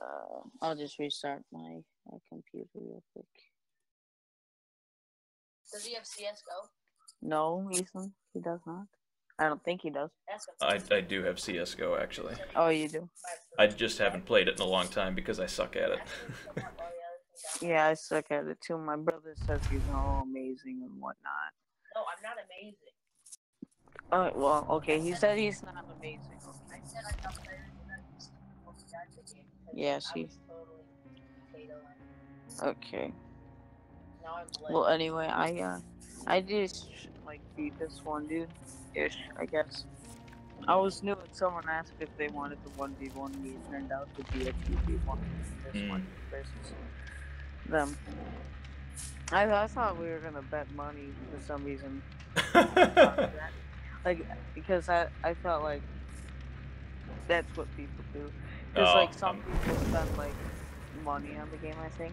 Uh, I'll just restart my, my computer real quick. Does he have CS:GO? No, Ethan, he does not. I don't think he does. I, I do have CSGO actually. Oh, you do? I just haven't played it in a long time because I suck at it. Yeah, I suck at it too. My brother says he's all amazing and whatnot. No, I'm not amazing. Uh, well, okay, he said he's not amazing. I said I'm not better than I used to be before we got the game. because Yeah, I she- totally Okay. now I'm. Well, anyway, I uh, I just like beat this one dude, ish, I guess. I was new and someone asked if they wanted the one v one me. It turned out to be a two v one. This Hmm. one versus them. I I thought we were gonna bet money for some reason. like because I I felt like that's what people do. Because Oh, like some um, people spend like money on the game, I think.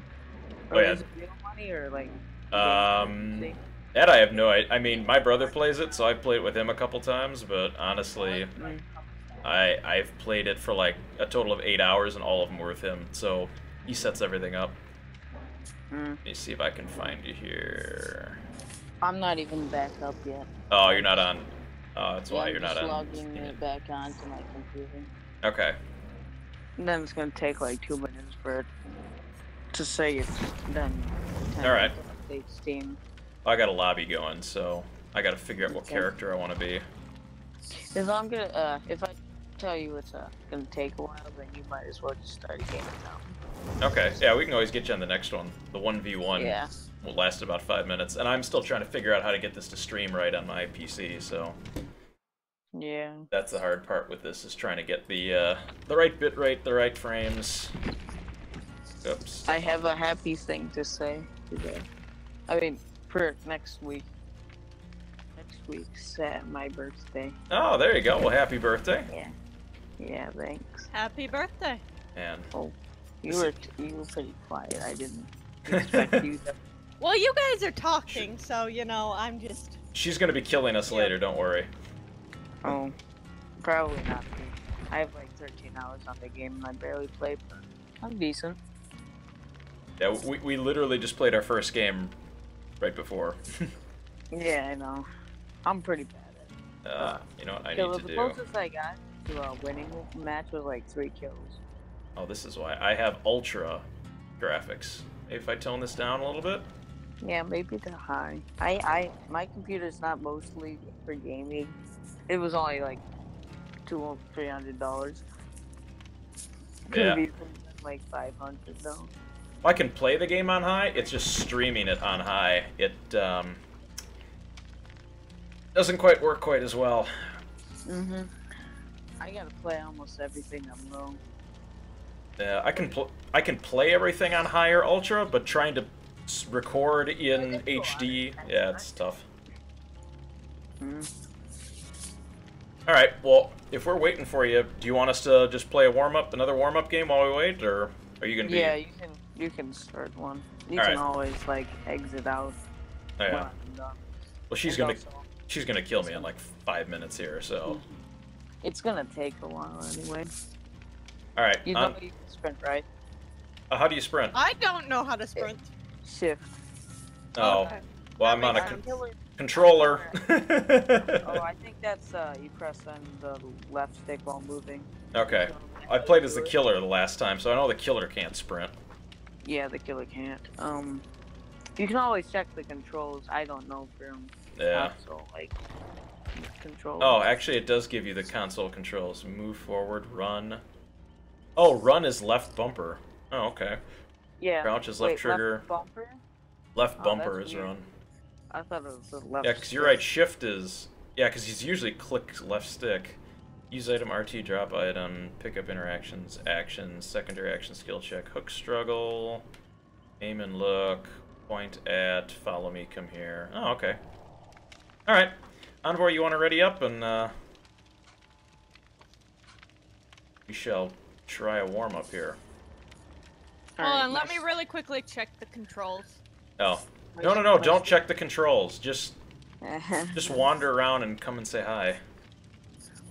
Oh, Or yeah. is it real money or like? um, that I have no idea. I mean, my brother plays it, so I've played with him a couple times. But honestly, Mm. I I've played it for like a total of eight hours, and all of them were with him. So he sets everything up. Mm. Let me see if I can find you here. I'm not even back up yet. Oh, you're not on. Oh, that's why Yeah, you're I'm not just on. logging it back onto my computer. Okay. Then it's gonna take like two minutes for it to say it's done. Alright. Steam. I got a lobby going, so I got to figure out what Okay. character I want to be. If I'm gonna, uh, if I tell you it's uh, gonna take a while, then you might as well just start a game now. Okay. Yeah, we can always get you on the next one. The one v one Yeah. will last about five minutes, and I'm still trying to figure out how to get this to stream right on my PC. So Yeah. that's the hard part with this is trying to get the uh, the right bit rate, the right frames. Oops. I have a happy thing to say today. I mean, for next week. Next week's uh, my birthday. Oh, there you go. Well, happy birthday. Yeah. Yeah. Thanks. Happy birthday. And You were you were pretty quiet. I didn't expect you to. Well, you guys are talking, so you know, I'm just. she's gonna be killing us later. Don't worry. Oh, probably not. I have like 13 hours on the game and I barely play, but I'm decent. Yeah, we we literally just played our first game right before. Yeah, I know. I'm pretty bad at uh, you know what I it. need So to the closest I got to a winning match was like three kills. Oh, this is why I have ultra graphics. Maybe if I tone this down a little bit. Yeah, maybe the high. I, I, my computer's not mostly for gaming. It was only like two, or three hundred dollars. Could Yeah. even like five hundred though. I can play the game on high. It's just streaming it on high. It um, doesn't quite work quite as well. Mhm. I gotta play almost everything on low. Yeah, I can pl- I can play everything on higher ultra, but trying to s- record in HD, yeah, it's tough. Mm. All right, well, if we're waiting for you, do you want us to just play a warm up, another warm up game while we wait, or are you gonna be? Yeah, you can you can start one. You Alright. can always like exit out. Oh, yeah. when I'm done. Well, she's And gonna also, she's gonna kill me in like five minutes here, so. It's gonna take a while anyway. All right. You know um, you can sprint right. uh, how do you sprint? I don't know how to sprint. Shift. Oh, Okay. well, I'm on a makes sense. Controller. Oh, I think that's uh you press on the left stick while moving. okay. I played as the killer the last time, so I know the killer can't sprint. Yeah, the killer can't. Um, you can always check the controls. I don't know from Yeah. console like control. Oh, actually, it does give you the console controls. Move forward, run. Oh, run is left bumper. Oh, okay. yeah. crouch is left Wait, trigger. bumper. Left Oh, bumper that's is weird. run. I thought it was the left. Yeah, because you're right. Shift is. Yeah, because he's usually click left stick. Use item, RT, drop item, pick up interactions, actions, secondary action, skill check, hook struggle, aim and look, point at, follow me, come here. Oh, okay. Alright. Envoy, you want to ready up and, uh... We shall try a warm up here. Hold Alright, on, let me really quickly check the controls. Oh. My- No, no, no, don't check the controls. Just just wander around and come and say hi.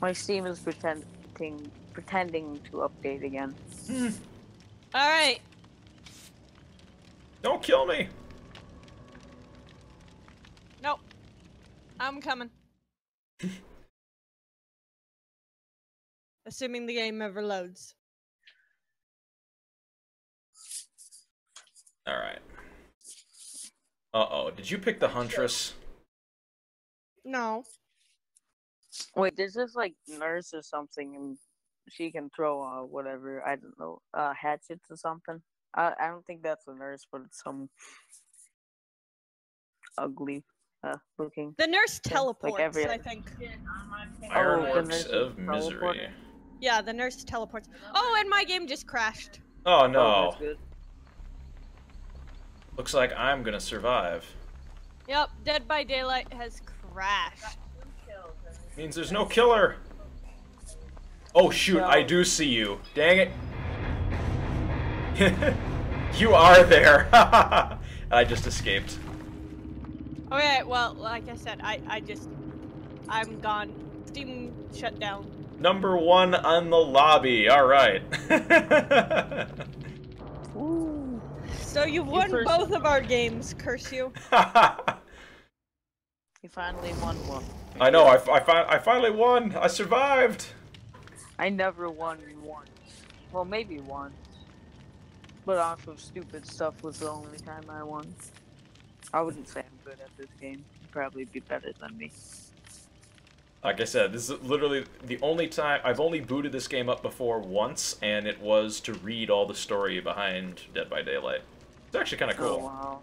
My Steam is pretending pretending to update again. Hmm. All right. Don't kill me. Nope. I'm coming. Assuming the game ever loads. All right. Uh oh. Did you pick the huntress? No. Wait, there's this like nurse or something, and she can throw uh whatever I don't know uh hatchets or something. I I don't think that's a nurse, but it's some ugly uh looking. The nurse Yeah, like teleports, every I other- think. Ironworks nurse of is teleporting. misery. Yeah, the nurse teleports. Oh, and my game just crashed. Oh Oh, no. that's good. Looks like I'm gonna survive. Yep, Dead by Daylight has crashed. Means there's no killer. Oh shoot, I do see you. Dang it. you are there. I just escaped. Okay, well, like I said, I, I just, I'm gone. Steam shut down. Number one on the lobby. All right. Ooh. So you won first- both of our games, curse you. He finally won one. I know. I, I, fi- I finally won. I survived. I never won once. Well, maybe once. But off of stupid stuff was the only time I won. I wouldn't say I'm good at this game. You'd probably be better than me. Like I said, this is literally the only time I've only booted this game up before once, and it was to read all the story behind Dead by Daylight. It's actually kind of Oh cool. wow.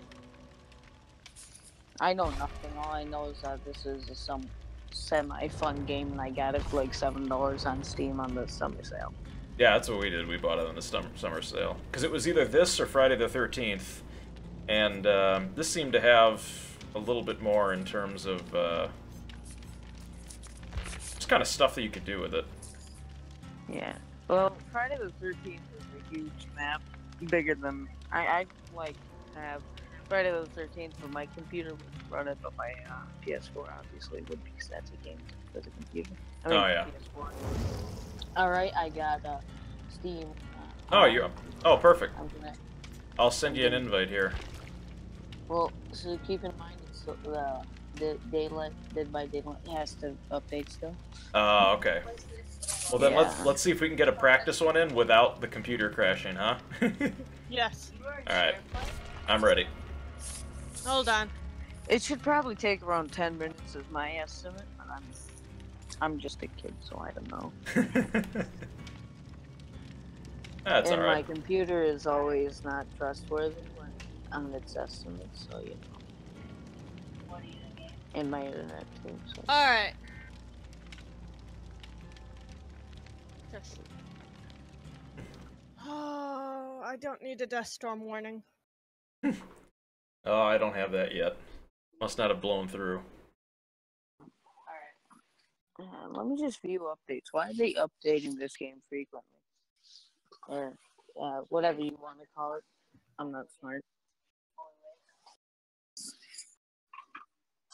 I know nothing. All I know is that this is a some semi-fun game, and I got it for like seven dollars on Steam on the summer sale. Yeah, that's what we did. We bought it on the summer, summer sale because it was either this or Friday the Thirteenth, and um, this seemed to have a little bit more in terms of uh, just kind of stuff that you could do with it. Yeah. Well, Friday the Thirteenth is a huge map, bigger than I. I like have Friday the Thirteenth, but my computer would run it, but my uh, PS4 obviously would be set to game for the computer. I mean, Oh, yeah. PS4. All right, I got uh, Steam. Uh, Oh, you. Oh, perfect. I'm gonna. I'll send you an invite here. Well, so keep in mind it's the the, the daylight Dead by Daylight has to update still. Uh, okay. Well then, let's let's see if we can get a practice one in without the computer crashing, huh? Yes. All right, I'm ready. Hold on. It should probably take around ten minutes, is my estimate. But I'm, I'm just a kid, so I don't know. That's and all my computer is always not trustworthy when on its estimates, so you know. And my internet too. So. Alright. Oh, I don't need a dust storm warning. Oh, I don't have that yet. Must not have blown through. Uh, let me just view updates. Why are they updating this game frequently? Or uh, whatever you want to call it. I'm not smart.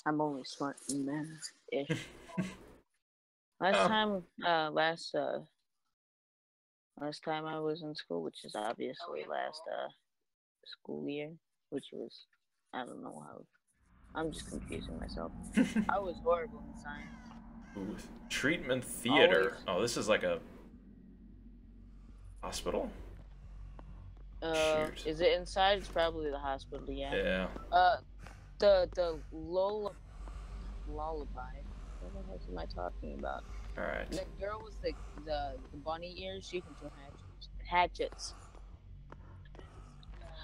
I'm only smart in math ish. last Oh. time, uh, last uh, last time I was in school, which is obviously last uh school year, which was I don't know how. I'm just confusing myself. I was horrible in science. Ooh, treatment theater. Always. Oh, this is like a hospital. Uh, Shoot. is it inside? It's probably the hospital. Yeah. Yeah. Uh, the the lull- lullaby. What the heck am I talking about? All right. The girl with the the, the bunny ears. She can throw hatchets. Hatchets.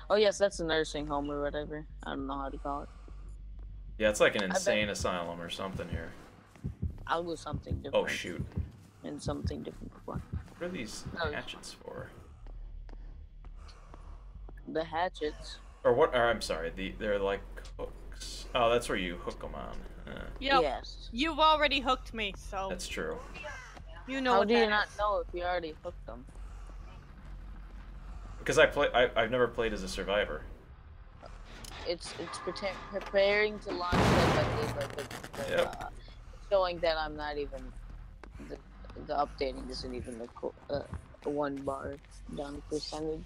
Oh yes, that's a nursing home or whatever. I don't know how to call it. Yeah, it's like an insane asylum or something here. I'll do something different. Oh shoot. And something different before. What are these No. hatchets for? The hatchets. Or what? Or I'm sorry. The they're like hooks. Oh, that's where you hook them on. Uh, Yep. Yes. You've already hooked me, so that's true. you know How what do you that not know if you already hooked them? Because I play. I, I've never played as a survivor. it's it's pretend, preparing to launch Dead by Daylight, but, but Yep. uh, showing that I'm not even the the updating isn't even the co- uh, one bar done percentage.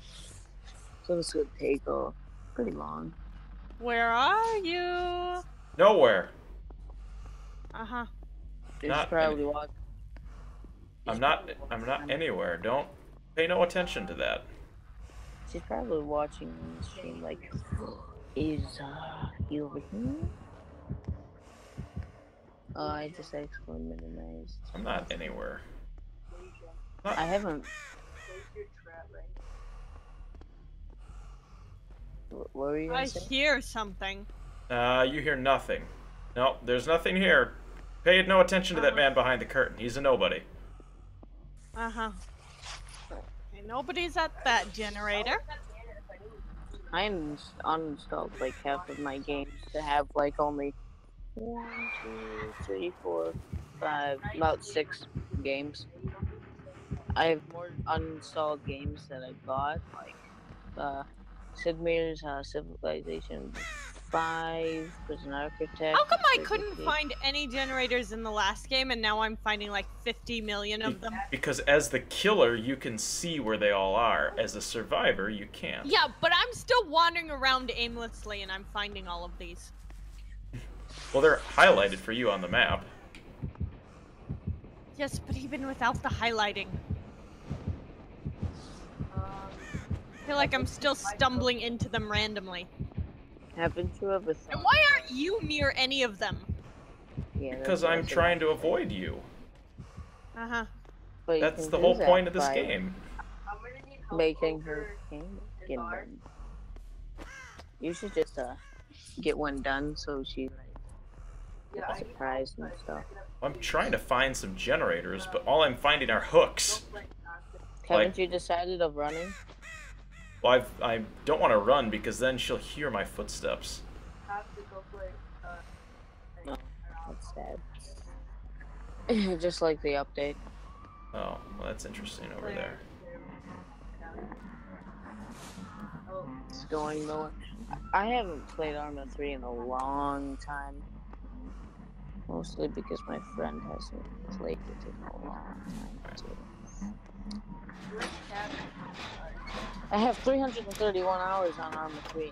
So this would take uh, pretty long. Where are you? Nowhere. Huh. She's Not probably walk. I'm not. I'm not anywhere. Don't pay no attention to that. She's probably watching the stream like, is uh you over here? Oh, I just actually minimized. I'm not anywhere. I haven't. Place your trap right What were you I say? hear something. Uh, you hear nothing. No, there's nothing here. Pay no attention to that man behind the curtain. He's a nobody. Uh huh. Okay, nobody's at that generator. I ins- uninstalled like half of my games to have like only one, two, three, four, five, about six games. I have more uninstalled games that I bought, like uh, Sid Meier's uh, Civilization Five, Prison Architect. How come I couldn't Taxi. find any generators in the last game and now I'm finding like 50 million of them? Because as the killer, you can see where they all are. As a survivor, you can't. Yeah, but I'm still wandering around aimlessly and I'm finding all of these. Well, they're highlighted for you on the map. Yes, but even without the highlighting, Um, I feel like I'm still stumbling into them randomly. Haven't you ever And why aren't you near any of them? Yeah, Because I'm trying to avoid you. Uh huh. But That's the whole that point of this game. I'm gonna need help Making her game the get bar. You should just uh get one done so she like Yeah, surprised and stuff. I can- I'm trying to find some generators, but all I'm finding are hooks. don't, like, ask them. Haven't Like- you decided of running? Well, I've, I don't want to run because then she'll hear my footsteps. Have to go play. Uh, No. That's sad. just like the update. Oh, well, that's interesting over there. Oh, It's going nowhere. I haven't played Arma 3 in a long time. Mostly because my friend hasn't played it in a long time. Too. Where's Cat? I have 331 hours on Arma 3.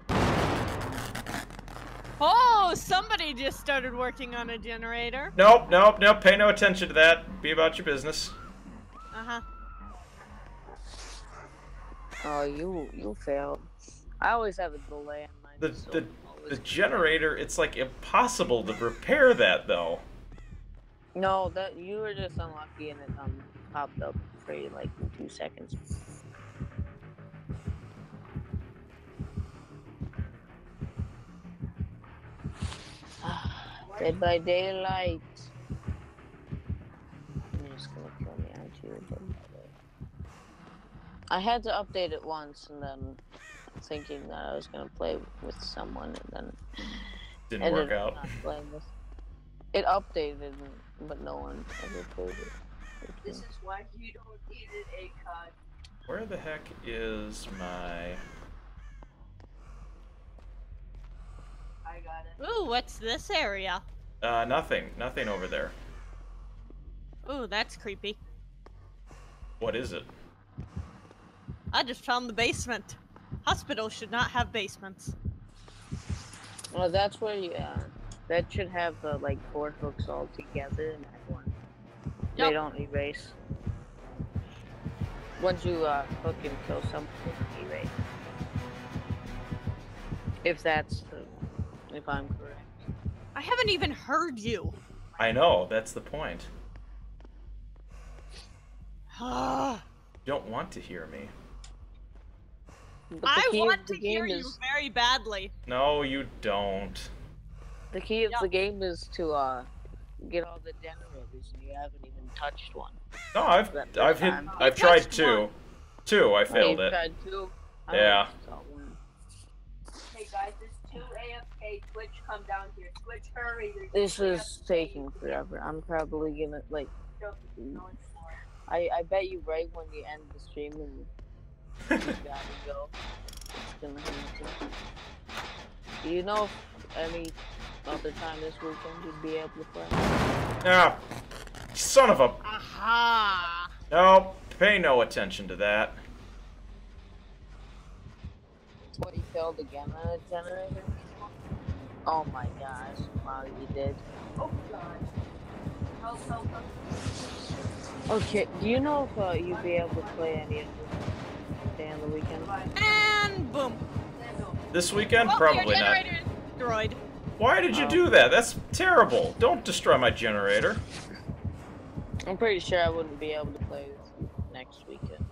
Oh, somebody just started working on a generator. Nope, nope, nope. Pay no attention to that. Be about your business. Uh huh. Oh, you you failed. I always have a delay on mine. The so the the generator. It's like impossible to repair that though. No, that you were just unlucky and it um popped up you like in two seconds. Dead by daylight. You're just gonna kill me, aren't you? Dead by Daylight. I had to update it once and then thinking that I was gonna play with someone and then Didn't work out. not playing with. It updated, but no one ever played it. With This is why you don't eat an egg. Where the heck is my? I got it. Ooh, what's this area? Uh, nothing. Nothing over there. Ooh, that's creepy. What is it? I just found the basement. Hospitals should not have basements. Well, that's where you. Uh, that should have the like four hooks all together in that one. They don't erase. Once you uh, hook and kill someone, they erase. If that's the, if I'm correct. I haven't even heard you. I know. That's the point. I You don't want to hear me. I key want to hear game you very badly. No, you don't. the key of Yep. the game is to uh get all the generators, and you haven't even touched one. No, I've I've hit. time. I've You tried two. one. Two. I Oh, failed you it. tried two? I Yeah. only saw. Hey guys, there's two AFK. Twitch, come down here. Twitch, hurry. There's This is AFK. taking forever. I'm probably gonna like. Don't- no, it's not. I I bet you right when you end the stream and you gotta go. It's gonna. Do you know if any other time this weekend you'd be able to play? Ah, son of a. Aha! No, pay no attention to that. What, he failed again on a generator? Oh my gosh, wow, you did. Oh god. Help, help, help. Okay, do you know if uh, you'd be able to play any of this day on the weekend? And boom. This weekend? Well, Probably your not. is destroyed. Why did you Oh. do that? That's terrible. Don't destroy my generator. I'm pretty sure I wouldn't be able to play next weekend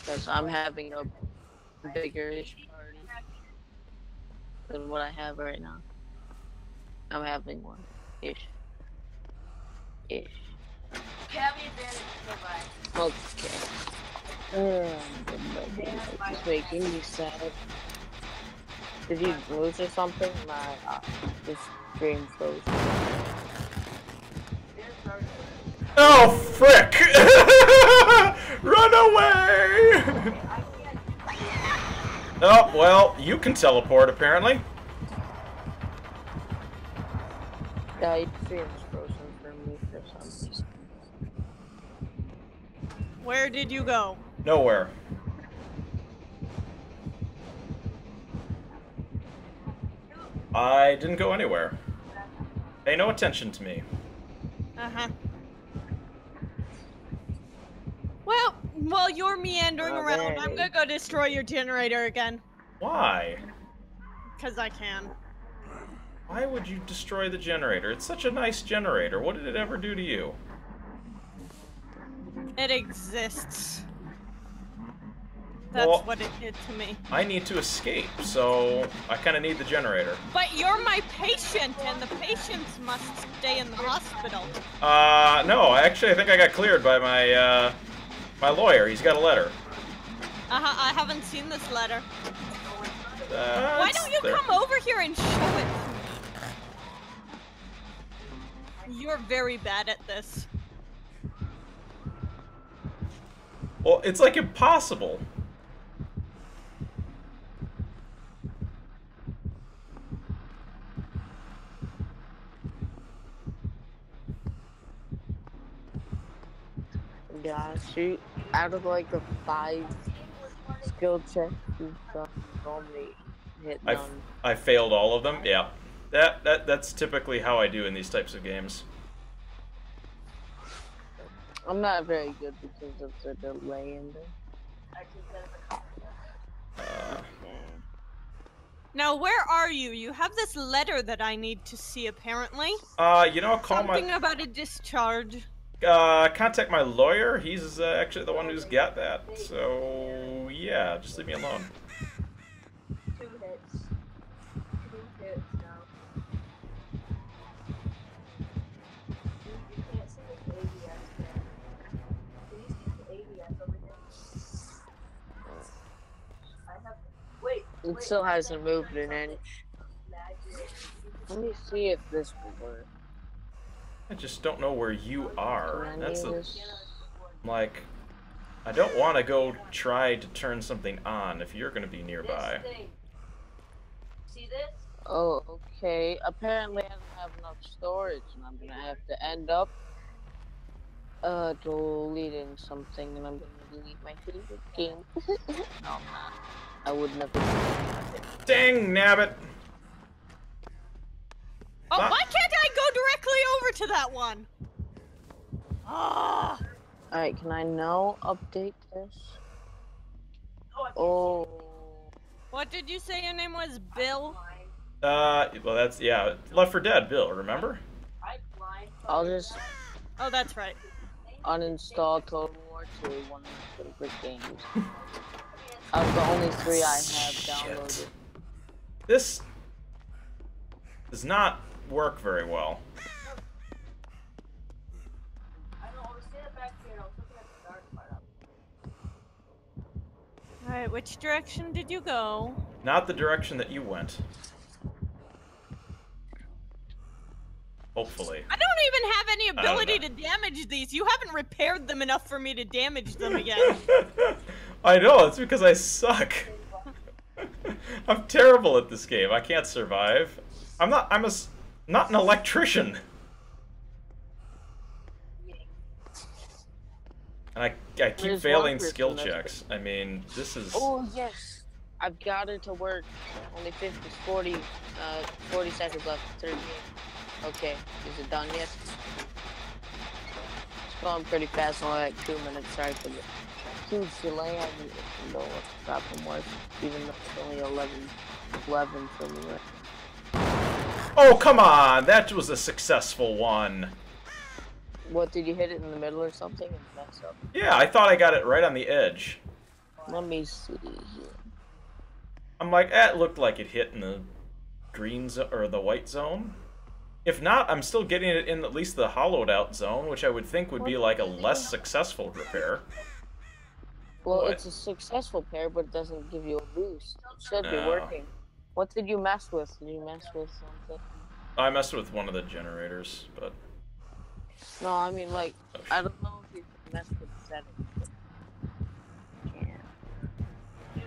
because I'm having a bigger-ish party than what I have right now. I'm having one, ish, ish. Okay. Um, it's making me sad. Did you lose or something? My uh, this stream froze. There's our- Oh, frick! Run away! Oh, well, you can teleport, apparently. Yeah, it stream's frozen for me for some reason. Where did you go? Nowhere. I didn't go anywhere. Pay no attention to me. Uh Well, while you're meandering Oh, around, there I'm gonna go destroy your generator again. Why? Because I can. Why would you destroy the generator? It's such a nice generator. What did it ever do to you? It exists. That's Well- what it did to me. I need to escape, so I kind of need the generator. But you're my patient, and the patients must stay in the hospital. Uh, no, actually, I think I got cleared by my, uh, my lawyer. He's got a letter. Uh huh. I haven't seen this letter. Uh, Why don't you there. come over here and show it? You're very bad at this. Well, it's like impossible. Yeah, shoot. Out of like the five skill checks you've done, hit I've- none. I failed all of them. Yeah, that that that's typically how I do in these types of games. I'm not very good because of the delay in this. Uh, Now, where are you? You have this letter that I need to see, apparently. uh, you know, I'll call Something my about a discharge. Uh, contact my lawyer. He's uh, actually the one who's got that. So yeah, just leave me alone. It still hasn't moved an inch. Let me see if this will work. I just don't know where you are. That's do the like. I don't want to go try to turn something on if you're going to be nearby. See this? Oh, okay. Apparently, I don't have enough storage, and I'm gonna have to end up uh deleting something, and I'm gonna delete my favorite game. no, I'm. I would never. delete my favorite- Dang nabbit! Oh, Ah. why can't I go directly over to that one? Ah, All right, can I now update this? Oh, I can't Oh, what did you say your name was? Bill? Uh, well, that's yeah. Left 4 Dead, Bill. Remember? I blind. I'll just Oh, that's right. uninstall Total War 2, one of my favorite games. Of the only three I have downloaded. Shit. downloaded. This is not work very well. I know. I was standing back here and I was looking at the dark part of it. Alright, which direction did you go? Not the direction that you went. Hopefully. I don't even have any ability to damage these. You haven't repaired them enough for me to damage them again. I know, it's because I suck. I'm terrible at this game. I can't survive. I'm not I'm a not an electrician. And I I keep There's failing skill checks. I mean, this is Oh yes, I've got it to work. Only 50, 40, uh, 40 seconds left. 38. Okay, is it done yet? It's going pretty fast, only like two minutes. Sorry for the huge delay. I didn't know what the problem was, even though it's only 11, 11 for me. Oh, come on! That was a successful one. What, did you hit it in the middle or something and mess up? Yeah, I thought I got it right on the edge. Let me see here. I'm like, eh, looked like it hit in the green or the white zone. If not, I'm still getting it in at least the hollowed out zone, which I would think would be like a less successful repair. Well, What? it's a successful pair, but it doesn't give you a boost. It should be working. What did you mess with? Did you mess with something? I messed with one of the generators, but No, I mean, like, I don't know if you can mess with the settings. but you.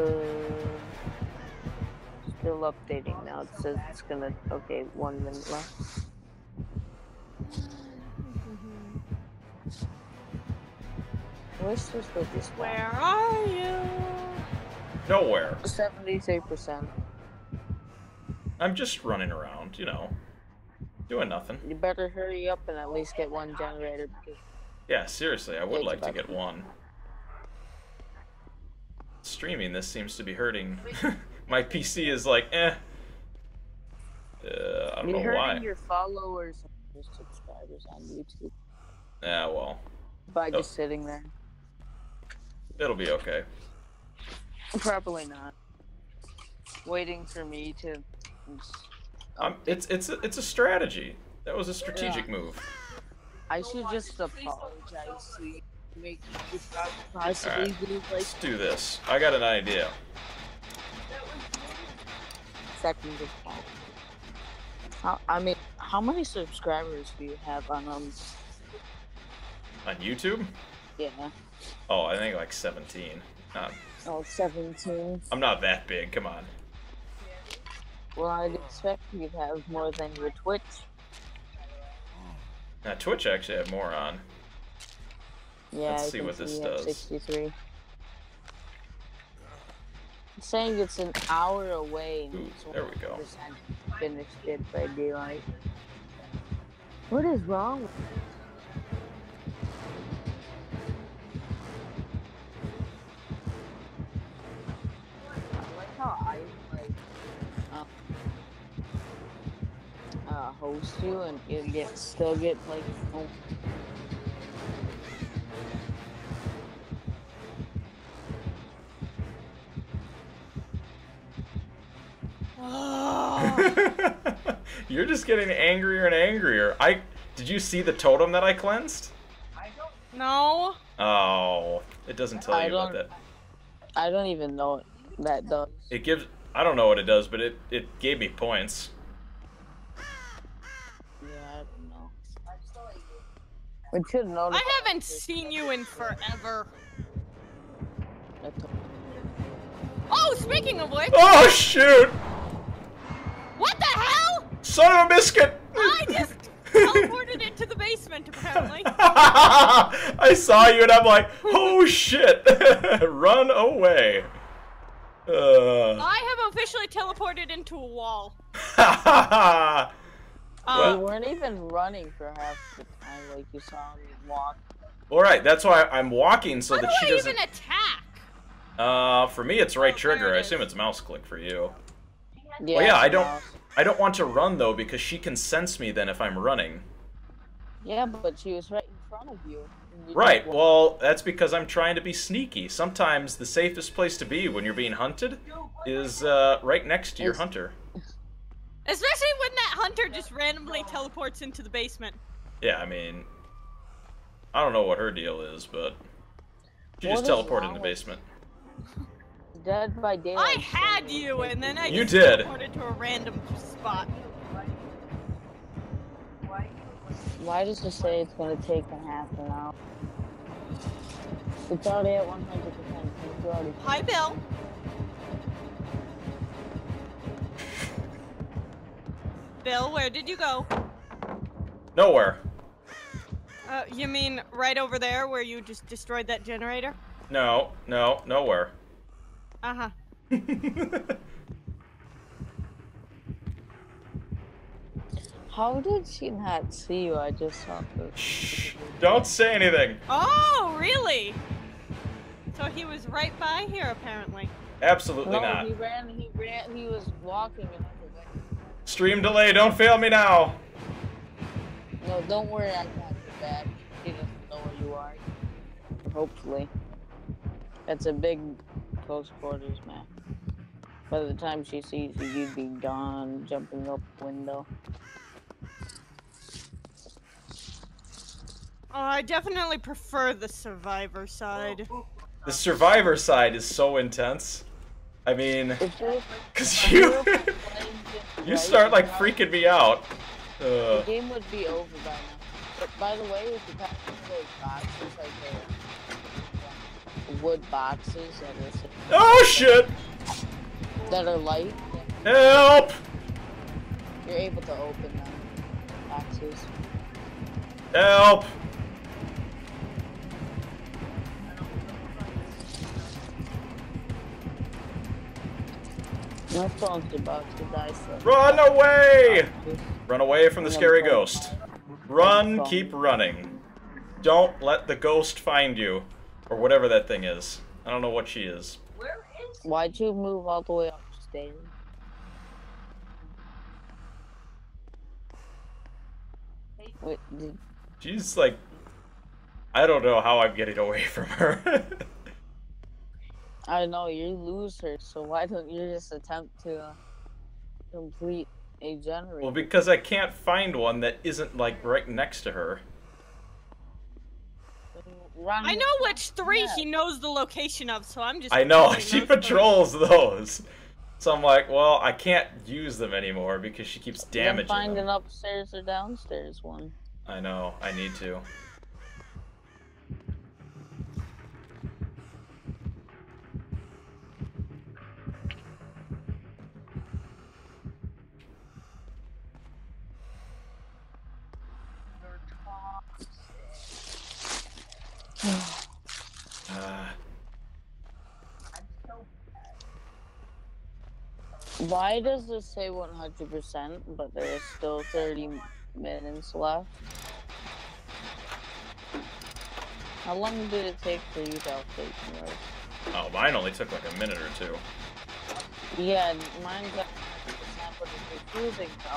Uh, still updating now. It says it's gonna. Okay, one minute left. Where's this with? Where are you? Nowhere. Seventy-three percent. I'm just running around, you know, doing nothing. You better hurry up and at least get one generator because Yeah, seriously, I would like to get one. Streaming this seems to be hurting. My PC is like, eh. Uh, I don't you're know hurting why. your followers and your subscribers on YouTube Yeah, well, by Oh. just sitting there. it'll be okay. Probably not. Waiting for me to. Um, it's it's a, it's a strategy. That was a strategic Yeah. move. I should just apologize to you. Make you possibly Alright. do like Let's do this. I got an idea. seconds of fall. How, I mean, how many subscribers do you have on um? On YouTube? Yeah. Oh, I think like 17. Not, Oh, 17. I'm not that big. Come on. Well, I'd expect you'd have more than your Twitch. Now Twitch actually have more on. Yeah, Let's I see what this you does. 63. It's saying it's an hour away. Ooh, there we go. 100% Finished it by daylight. What is wrong I like how I like um, uh, host you and you get still get like oh, Oh, You're just getting angrier and angrier. I did you see the totem that I cleansed? I don't no. Oh, it doesn't tell I you about that. I don't even know what that does. It gives I don't know what it does, but it it gave me points. Yeah, I don't know. It should know. I haven't seen you in forever. Oh, speaking of which, Oh shoot! what the hell? Son of a biscuit! I just teleported into the basement, apparently. I saw you and I'm like, oh shit! Run away! Uh. I have officially teleported into a wall. Uh, You Um, weren't even running for half the time, like you saw me walk. All right, that's why I'm walking so how that do she I doesn't. even attack? Uh, for me it's right Oh, trigger. it I assume it's mouse click for you. Yeah, Well, yeah, I don't. mouse. I don't want to run though because she can sense me then if I'm running. Yeah, but she was right in front of you. And you Right. Well, that's because I'm trying to be sneaky. Sometimes the safest place to be when you're being hunted is uh, right next to your hunter. Especially when that hunter just randomly teleports into the basement. Yeah, I mean, I don't know what her deal is, but she What just teleported in the basement. Dead by daylight. I had you, and then I You just did. teleported to a random spot. Why does it say it's gonna take a half an hour? It's already at 100%. Already. Hi, Bill. Bill, where did you go? Nowhere. Uh, you mean right over there where you just destroyed that generator? No, no, nowhere. Uh How did she not see you? I just saw the. Shh. Don't say anything. Oh, really? So he was right by here, apparently. Absolutely No, not. he ran. He ran. He was walking another way. Stream delay, don't fail me now. No, don't worry. I got your back. She doesn't know where you are. Hopefully. It's a big close quarters map. By the time she sees you, you'd be gone, jumping up window. Oh, I definitely prefer the survivor side. The survivor side is so intense. I mean, cause you you're playing just you right start like freaking me out. The Uh, game would be over by now. But by the way, if you pass those boxes, like the wood boxes that are sitting- oh shit! that are light, Help! you're able to open them boxes. Help! No phone's about to die. So Run away! Run away from the scary ghost. Run, keep running. Don't let the ghost find you. Or whatever that thing is. I don't know what she is. Where is Why'd you move all the way upstairs? Wait, did, She's like. I don't know how I'm getting away from her. I know you lose her, so why don't you just attempt to uh, complete a generator? well, because I can't find one that isn't like right next to her. Run I know which three he knows the location of, so I'm just. I know, patrolling she those patrols those. So I'm like, well, I can't use them anymore because she keeps Then damaging find them. an upstairs or downstairs one. I know, I need to. Why does this say 100%, but there is still 30 minutes left? How long did it take for you to update yours? oh, mine only took like a minute or two. Yeah, mine's at 100%, but it's refusing to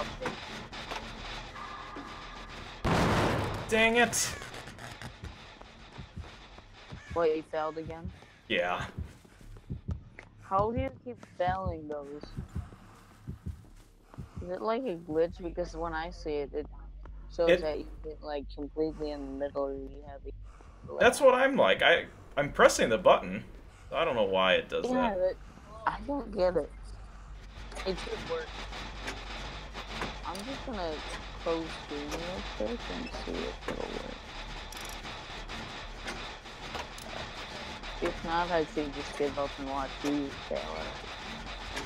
update. Dang it! What, you failed again? Yeah. How do you keep failing those? Is it like a glitch? Because when I see it, it shows It- that you get like completely in the middle you have a... That's what I'm like. I I'm pressing the button. I don't know why it does Yeah, that. that, I don't get it. It should work. I'm just gonna close stream real quick and see if it'll work. If not, I should just give up and watch you fail it.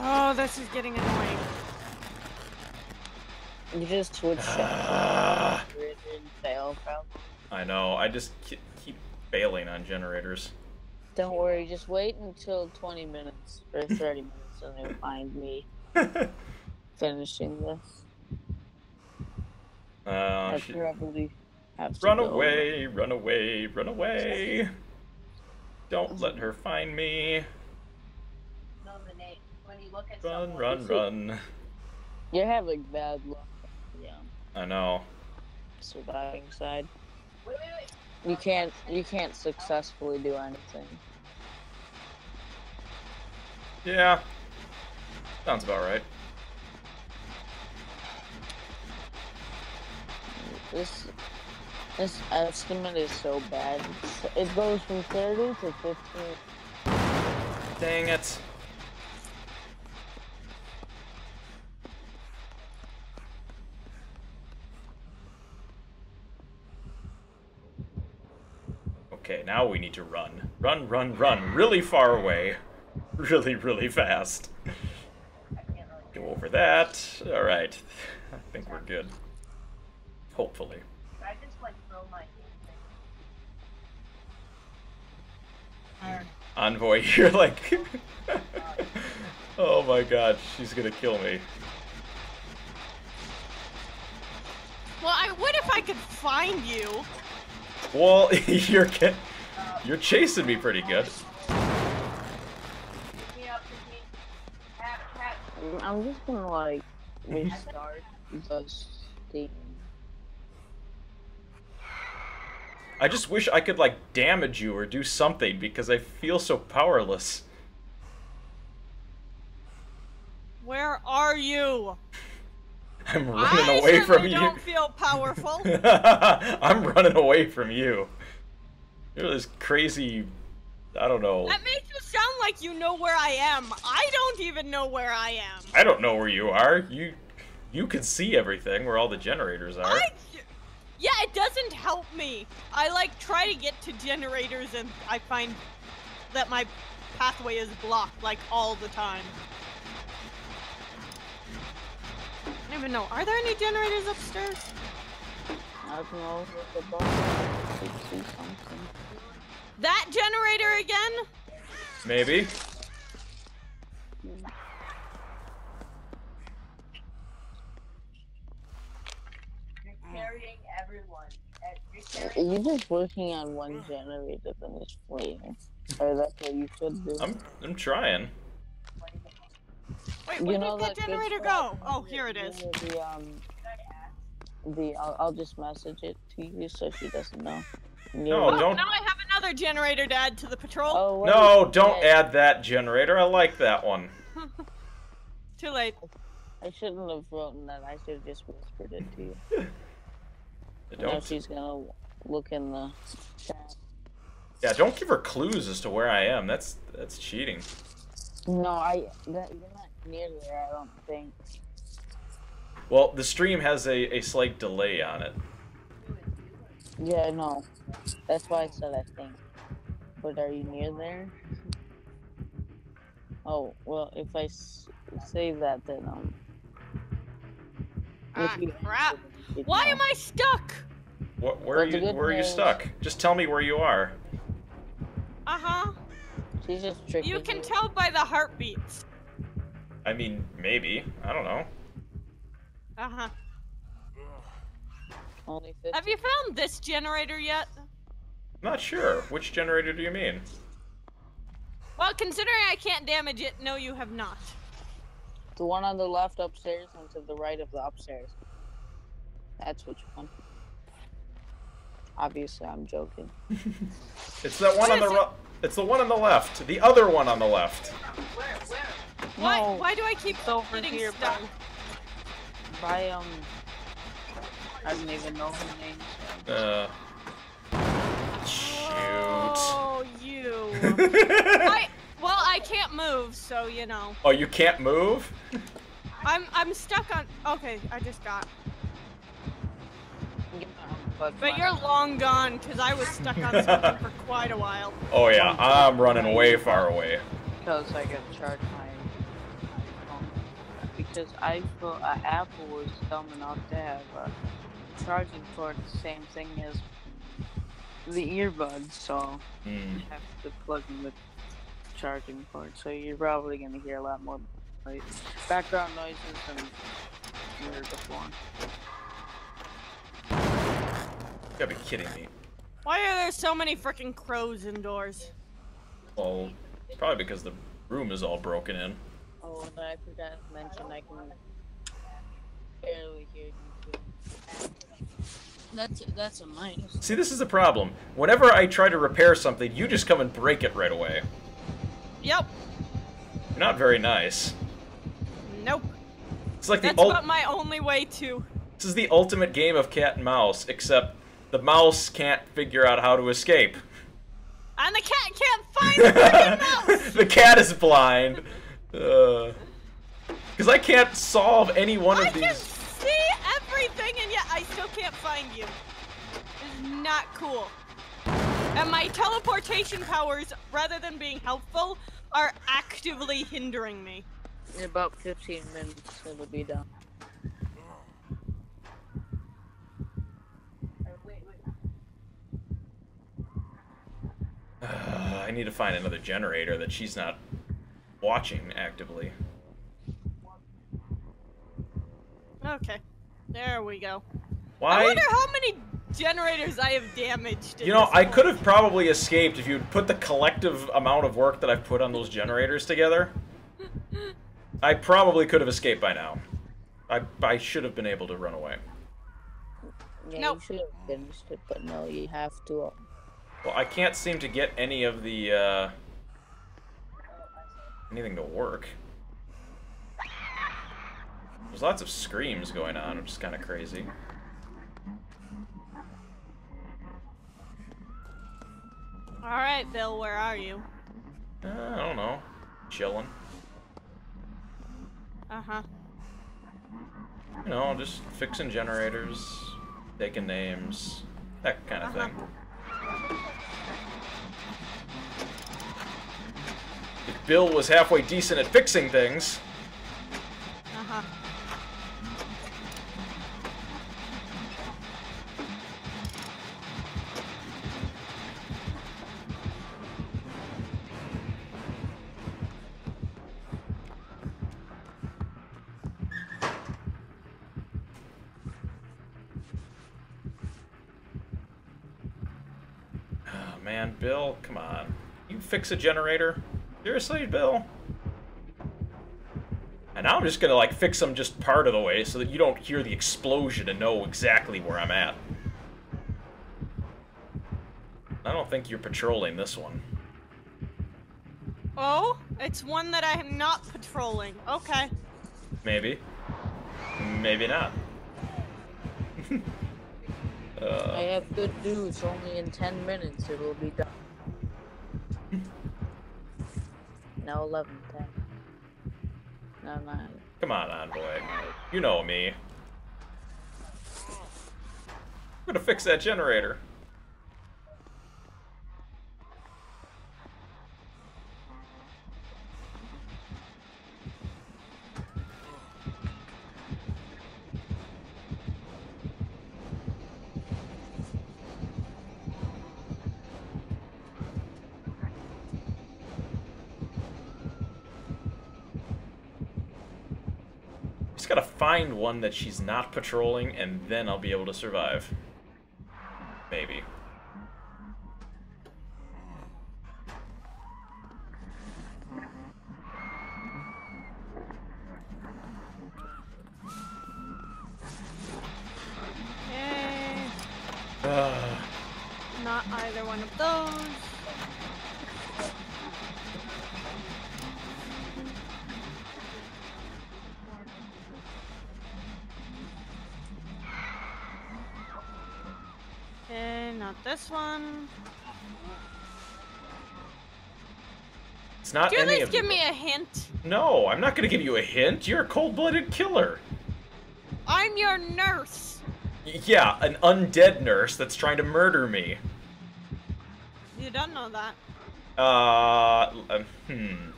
Oh, this is getting annoying. You just switch and fail, probably. I know. I just ke- keep bailing on generators. Don't worry, just wait until 20 minutes or 30 minutes and you'll find me finishing this. Uh, I she- probably have to run go. away, run away, run away. Don't let her find me. know the name? When you look at Run, run, run. You're having bad luck. Yeah, I know. surviving side. Wait, wait, wait. You can't you can't successfully do anything. Yeah. Sounds about right. This this estimate is so bad. It goes from 30 to 15. Dang it. Okay, now we need to run. Run, run, run. Really far away. Really, really fast. Go over that. Alright. I think we're good. Hopefully. Envoy, you're like. oh my god, she's gonna kill me. Well, I would if I could find you. Well, you're ca- you're chasing me pretty good. Pick me up, pick me. Cat, cat. I'm just gonna like restart the Steam. I just wish I could like damage you or do something because I feel so powerless. Where are you? I'm running I away from you. don't feel powerful. I'm running away from you. You're this crazy. I don't know. that makes you sound like you know where I am. I don't even know where I am. I don't know where you are. You, you can see everything where all the generators are. I. Yeah, it doesn't help me. I like try to get to generators and I find that my pathway is blocked like all the time. I don't even know. Are there any generators upstairs? I don't know the boss I should see something. That generator again? Maybe. You're carrying everyone. And You're You're just working on one generator, then this flating. Or that's what you should do. I'm, I'm trying. Wait, You where know did that that generator go? Oh, here it is. The, um, the I'll, I'll just message it to you so she doesn't know. No, You're- Oh, don't- Now I have another generator to add to the patrol. Oh, No, don't wait. add that generator. I like that one. Too late. I shouldn't have written that. I should have just whispered it to you. Now Don't. she's gonna look in the chat. Yeah, don't give her clues as to where I am. That's that's cheating. No, I. That, you're not near there. I don't think. Well, the stream has a, a slight delay on it. Yeah, I know. That's why I said I think. But are you near there? Oh well, if I s- say that, then um. Ah, if crap. You'd Why am I stuck? What, where are you? good Where are you stuck? Just tell me where you are. Uh huh. She's just tricking You can tell by the heartbeats. I mean, maybe. I don't know. Uh huh. Only 50. Have you found this generator yet? Not sure. Which generator do you mean? Well, considering I can't damage it, no, you have not. The one on the left upstairs and to the right of the upstairs. That's which one. Obviously, I'm joking. It's that one on the is it? It's the one on the left. The other one on the left. Where? Where? Why? No. Why do I keep It's over getting here, stuck? By um, I don't even know her name. so- Uh. Shoot. Oh, you. I, well, I can't move, so you know. oh, you can't move? I'm I'm stuck on. Okay, I just got. Yeah, But, But you're long gone because I was stuck on something for quite a while. Oh yeah, I'm running way far away. because I got charged my phone. Because I thought uh, Apple was dumb enough to have a charging port the same thing as the earbuds, so Hmm. you have to plug in the charging port. So you're probably gonna hear a lot more noise, background noises than you heard before. You gotta be kidding me. Why are there so many freaking crows indoors? Well, probably because the room is all broken in. Oh, and I forgot to mention I can barely hear you too. That's that's a minus. See, this is the problem. Whenever I try to repair something, you just come and break it right away. Yep. You're not very nice. Nope. It's like the That's ul- about my only way to. this is the ultimate game of cat and mouse, except the mouse can't figure out how to escape. And the cat can't find the freaking mouse. the cat is blind. Uh, because I can't solve any one I of can these. see everything, and yet I still can't find you. It's not cool. And my teleportation powers, rather than being helpful, are actively hindering me. In about 15 minutes, it'll be done. Or wait, wait. Uh, I need to find another generator that she's not watching actively. Okay. There we go. Why? I wonder how many generators I have damaged. You know, I could have probably escaped if you'd put the collective amount of work that I've put on those generators together. I probably could have escaped by now. I, I should have been able to run away. Yeah, Nope. you should have finished it, but no, you have to. Uh, Well, I can't seem to get any of the, uh, anything to work. There's lots of screams going on, which is kind of crazy. All right, Bill, where are you? Uh, I don't know. Chilling. Uh huh. You know, just fixing generators, taking names, that kind of Uh-huh. thing. If Bill was halfway decent at fixing things, Bill, come on. You fix a generator? Seriously, Bill? And now I'm just gonna like fix them just part of the way so that you don't hear the explosion and know exactly where I'm at. I don't think you're patrolling this one. Oh, it's one that I am not patrolling. Okay. Maybe. Maybe not. I uh, have good news. Only in 10 minutes it will be done. now 11, 10. Now 9. come on, Envoy. You know me. I'm gonna fix that generator. One that she's not patrolling, and then I'll be able to survive. It's not Do you at least give me a hint? No, I'm not gonna give you a hint. You're a cold-blooded killer. I'm your nurse. Yeah, an undead nurse that's trying to murder me. You don't know that. Uh, um, hmm.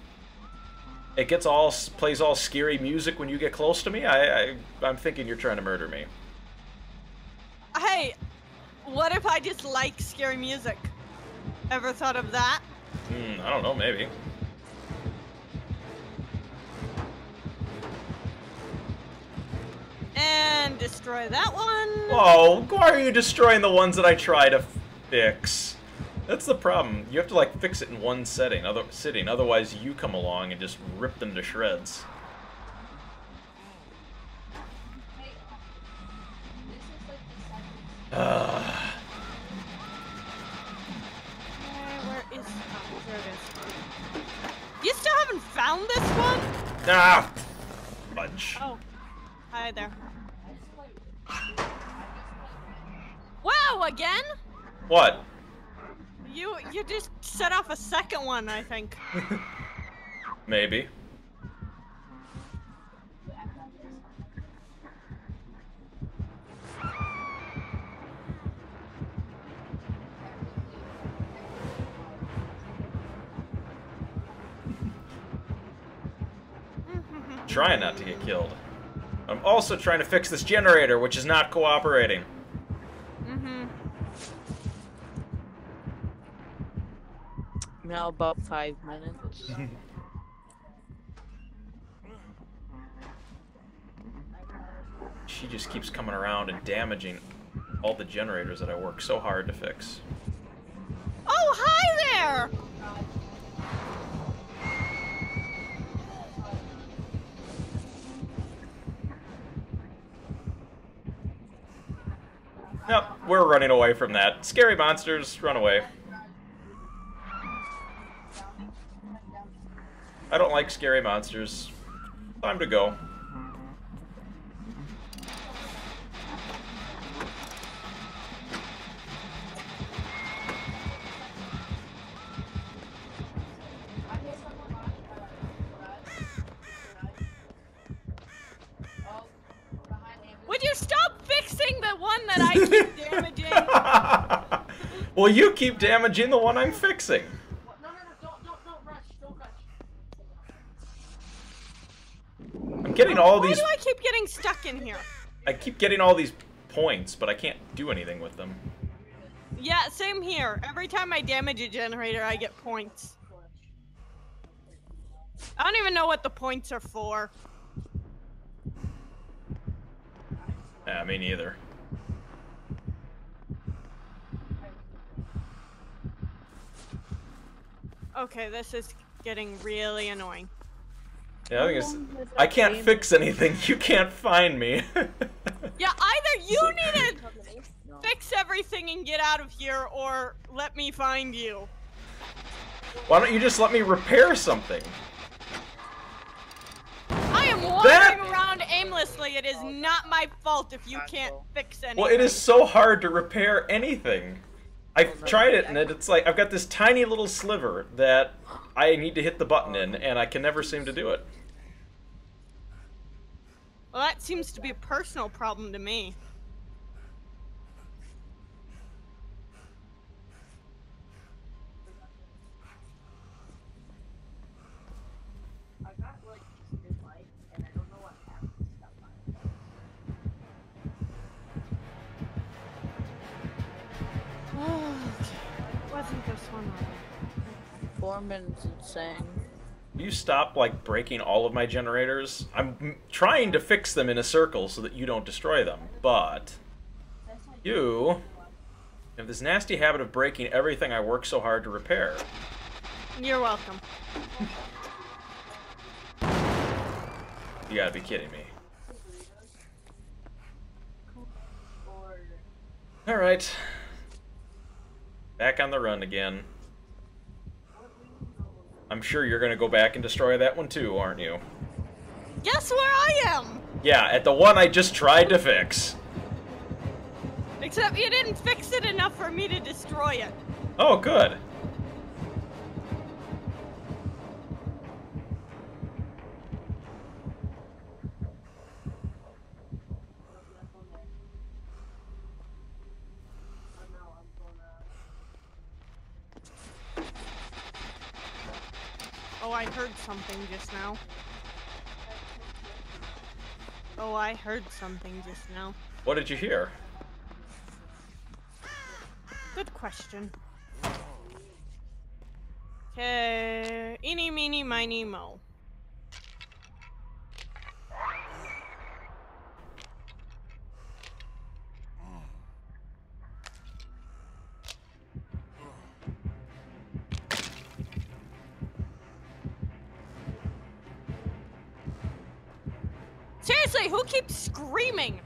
It gets all plays all scary music when you get close to me. I, I I'm thinking you're trying to murder me. Hey, what if I just like scary music? Ever thought of that? Hmm, I don't know, maybe. And destroy that one. Oh, why are you destroying the ones that I try to fix? That's the problem. You have to like fix it in one setting, other sitting. Otherwise, you come along and just rip them to shreds. Ugh. Where is? Oh, there it is. You still haven't found this one? ah, fudge. Oh, hi there. Wow, again? What? You you just set off a second one, I think. Maybe. Trying not to get killed. I'm also trying to fix this generator, which is not cooperating. mm-hmm. Now about five minutes. She just keeps coming around and damaging all the generators that I work so hard to fix. Oh, hi there! Yep, we're running away from that. Scary monsters, run away. I don't like scary monsters. Time to go. Well, you keep damaging the one I'm fixing. No, no, no! Don't, don't, don't rush! Don't rush! I'm getting all Why these. Why do I keep getting stuck in here? I keep getting all these points, but I can't do anything with them. Yeah, same here. Every time I damage a generator, I get points. I don't even know what the points are for. Yeah, me neither. Okay, this is getting really annoying. Yeah, I think it's. I can't fix anything. You can't find me. Yeah, either you need to No. fix everything and get out of here, or let me find you. Why don't you just let me repair something? I am wandering That- around aimlessly. It is not my fault if you can't fix anything. Well, it is so hard to repair anything. I've tried it, and it- it's like I've got this tiny little sliver that I need to hit the button in, and I can never seem to do it. Well, that seems to be a personal problem to me. Right? Foreman's insane. You stop like breaking all of my generators. I'm trying to fix them in a circle so that you don't destroy them, but you have this nasty habit of breaking everything I work so hard to repair. You're welcome. You gotta be kidding me. All right, back on the run again. I'm sure you're gonna go back and destroy that one too, aren't you? Guess where I am? Yeah, at the one I just tried to fix. Except you didn't fix it enough for me to destroy it. Oh, good. Oh, I heard something just now. Oh, I heard something just now. What did you hear? Good question. Okay, eeny, meeny, miny, mo. Seriously, who keeps screaming?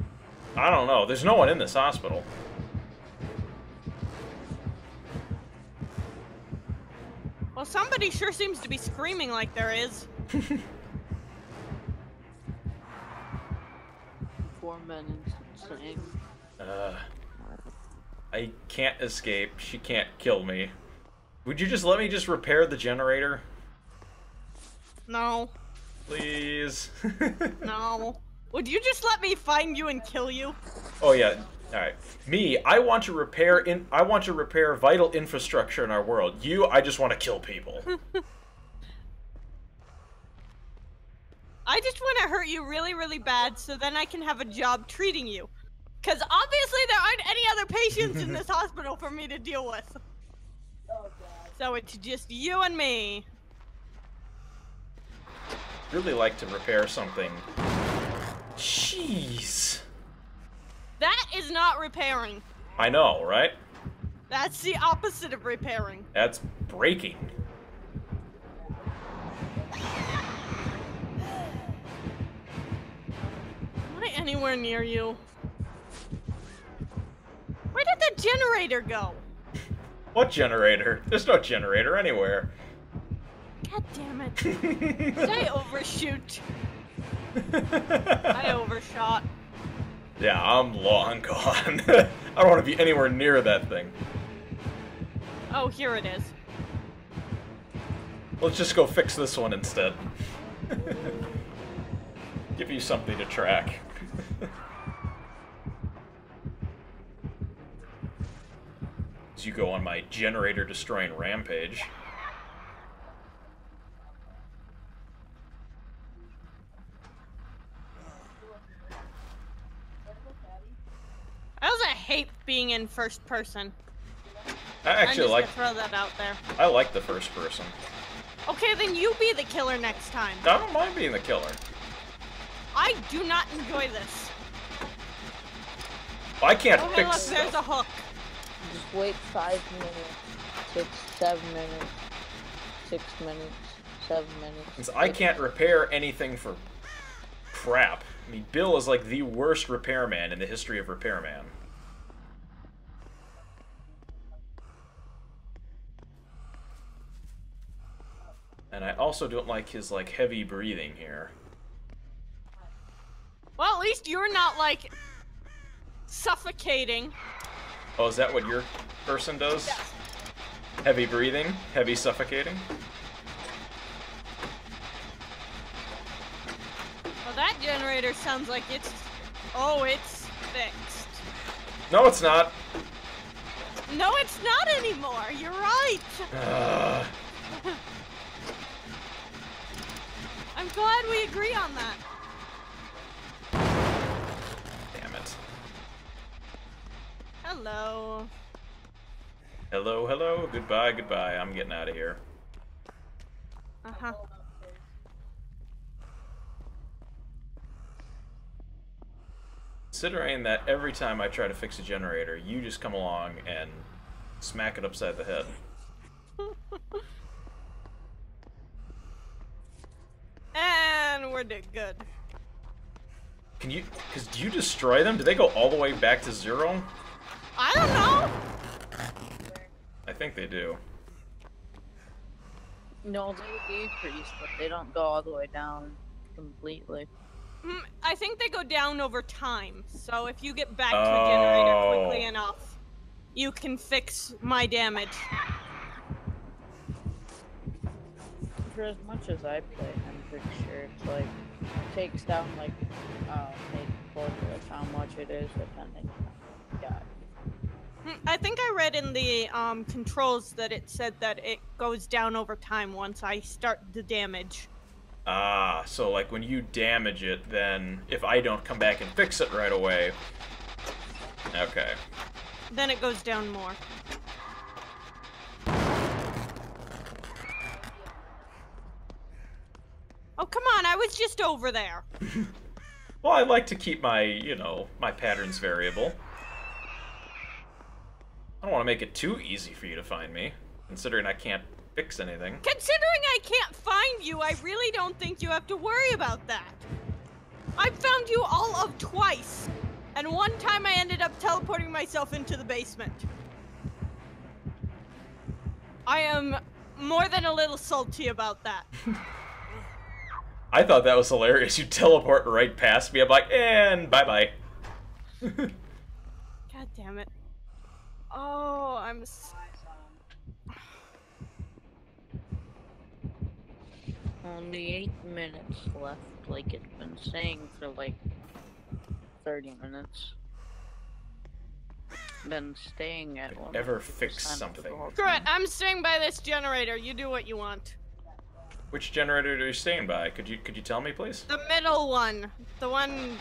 I don't know. There's no one in this hospital. Well, somebody sure seems to be screaming like there is. Foreman's insane. Uh, I can't escape. She can't kill me. Would you just let me just repair the generator? No, Please? no. Would you just let me find you and kill you? oh yeah. Alright. Me, I want to repair in I want to repair vital infrastructure in our world. You, I just want to kill people. I just want to hurt you really, really bad so then I can have a job treating you. Because obviously there aren't any other patients in this hospital for me to deal with. oh god. So it's just you and me. Really like to repair something. Jeez. That is not repairing. I know, right? That's the opposite of repairing. That's breaking. Am I anywhere near you? Where did the generator go? What generator? There's no generator anywhere. God damn it. Did I overshoot? I overshot. yeah, I'm long gone. I don't want to be anywhere near that thing. Oh, here it is. Let's just go fix this one instead. Give you something to track. As you go on my generator destroying rampage. I also hate being in first person. I actually like throw that out there. I like the first person. Okay, then you be the killer next time. I don't mind being the killer. I do not enjoy this. I can't hey, fix look, stuff. there's a hook. Just wait five minutes, six, seven minutes, six minutes, seven minutes. Since I can't repair anything for crap. I mean, Bill is like the worst repairman in the history of repairman. And I also don't like his like heavy breathing here. Well, at least you're not like suffocating. Oh, is that what your person does? Heavy breathing, heavy suffocating. That generator sounds like it's. Oh, it's fixed. No, it's not. No, it's not anymore. You're right. Ugh. I'm glad we agree on that. damn it. Hello. Hello, hello, goodbye, goodbye. I'm getting out of here. Uh Considering that every time I try to fix a generator, you just come along and smack it upside the head. And we're do- good. Can you? Cause do you destroy them? Do they go all the way back to zero? I don't know. I think they do. No, they decrease, but they don't go all the way down completely. Mm, I think they go down over time. So if you get back to a generator quickly Oh. enough, you can fix my damage. For as much as I play, I'm pretty sure it's like it takes down like uh maybe quarter of how much it is depending on God. Mm, I think I read in the um, controls that it said that it goes down over time once I start the damage. Ah, so like when you damage it, then if I don't come back and fix it right away. Okay. Then it goes down more. Oh, come on, I was just over there. Well, I like to keep my, you know, my patterns variable. I don't want to make it too easy for you to find me, considering I can't fix anything. Considering I can't find you, I really don't think you have to worry about that. I've found you all of twice. And one time I ended up teleporting myself into the basement. I am more than a little salty about that. I thought that was hilarious. You teleport right past me. I'm like, and bye bye. God damn it. Oh, I'm. S- Only eight minutes left, like it's been saying for like thirty minutes. Been staying at one. Ever fix something? Screw it, I'm staying by this generator. You do what you want. Which generator are you staying by? Could you could you tell me, please? The middle one. The one.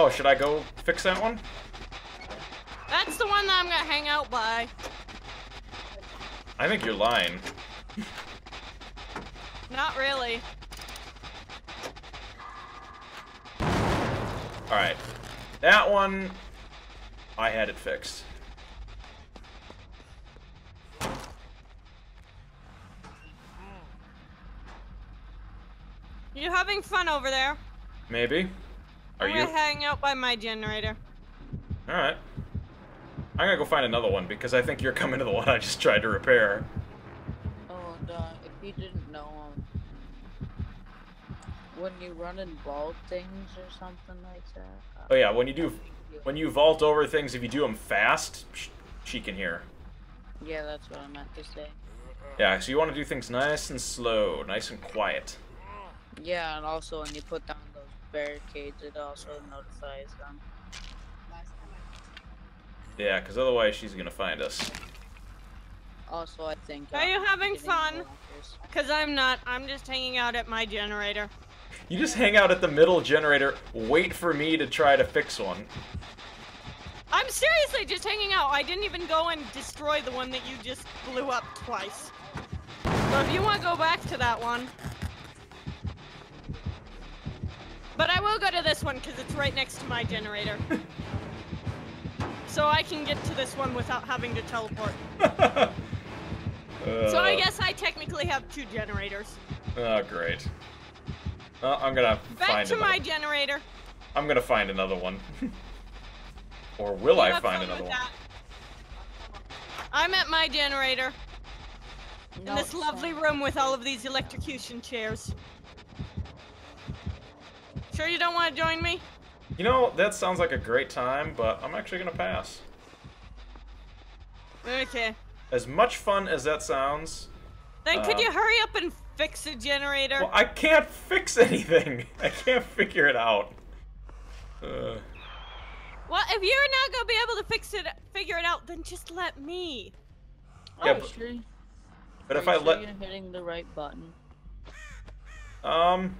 Oh, should I go fix that one? That's the one that I'm gonna hang out by. I think you're lying. Not really. Alright. That one, I had it fixed. You having fun over there? Maybe. Are I'm you? gonna hang out by my generator. Alright. I'm gonna go find another one because I think you're coming to the one I just tried to repair. Oh, and uh, if you didn't know, when you run in vault things or something like that. Uh, Oh yeah, when you do, when you vault over things, if you do them fast, she can hear. Yeah, that's what I meant to say. Yeah, so you want to do things nice and slow, nice and quiet. Yeah, and also when you put down those barricades, it also notifies them. Yeah, because otherwise she's gonna find us. Also, I think. Are uh, you having fun? Cause I'm not. I'm just hanging out at my generator. You just hang out at the middle generator, wait for me to try to fix one. I'm seriously just hanging out. I didn't even go and destroy the one that you just blew up twice. So if you want to go back to that one. But I will go to this one because it's right next to my generator. so I can get to this one without having to teleport. So I Uh, guess I technically have two generators. Oh, great. Uh, I'm gonna Back find to another. my generator. I'm gonna find another one. or will You I find another one? that. I'm at my generator in this lovely son. room with all of these electrocution chairs. Sure you don't want to join me? You know, that sounds like a great time, but I'm actually gonna pass. Okay. As much fun as that sounds, Then could Um, you hurry up and fix a generator? well, I can't fix anything. I can't figure it out. Uh, Well, if you're not gonna be able to fix it, figure it out, then just let me. Yeah, Are but- sure? but if I sure let, you're hitting the right button. um,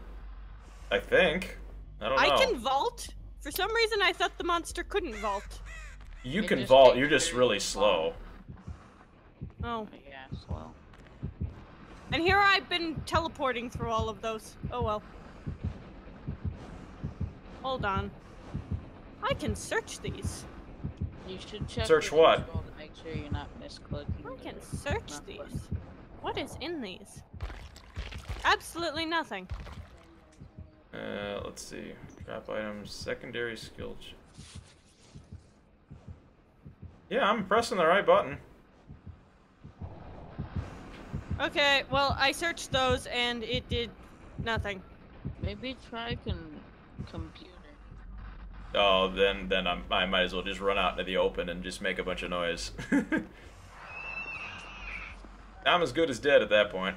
I think. I don't know. I can vault. For some reason, I thought the monster couldn't vault. You It can vault. You're just really slow. Oh. Yeah, slow. And here I've been teleporting through all of those. Oh well. Hold on. I can search these. You should check. Search what? To make sure you're not misclicking. I can search not these. button. What is in these? Absolutely nothing. Uh, let's see. Drop items, secondary skill. ch- Yeah, I'm pressing the right button. Okay, well, I searched those and it did nothing. Maybe try con- computer. Oh, then then I'm, I might as well just run out into the open and just make a bunch of noise. I'm as good as dead at that point.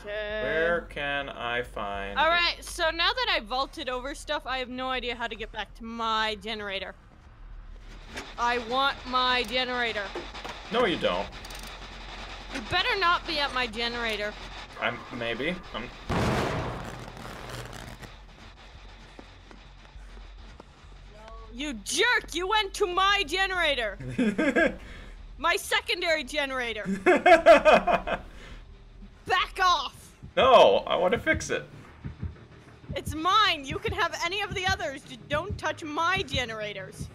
Okay. Where can I find? All right, so now that I vaulted over stuff, I have no idea how to get back to my generator. I want my generator. No, you don't. You better not be at my generator. I'm maybe. I'm. You jerk! You went to my generator! My secondary generator! Back off! no, I want to fix it. It's mine! You can have any of the others, just don't touch my generators.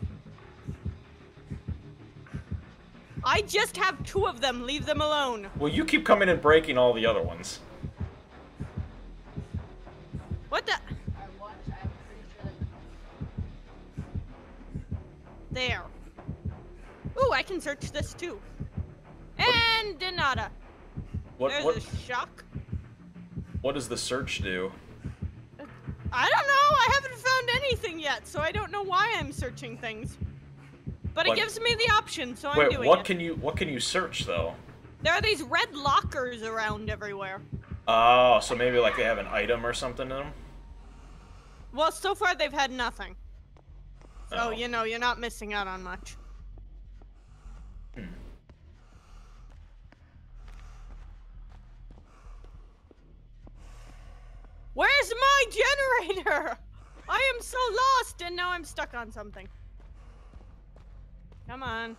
I just have two of them, leave them alone. Well, you keep coming and breaking all the other ones. What the? I watched. I'm pretty sure that. There. Ooh, I can search this too. And Denata. What There's what a shock. what does the search do? I don't know. I haven't found anything yet, so I don't know why I'm searching things. But What- it gives me the option, so I'm Wait, doing what it. can you what can you search though? There are these red lockers around everywhere. Oh, so maybe like they have an item or something in them. Well, so far they've had nothing. So, Oh. you know, you're not missing out on much. Hmm. Where's my generator? I am so lost and now I'm stuck on something. Come on.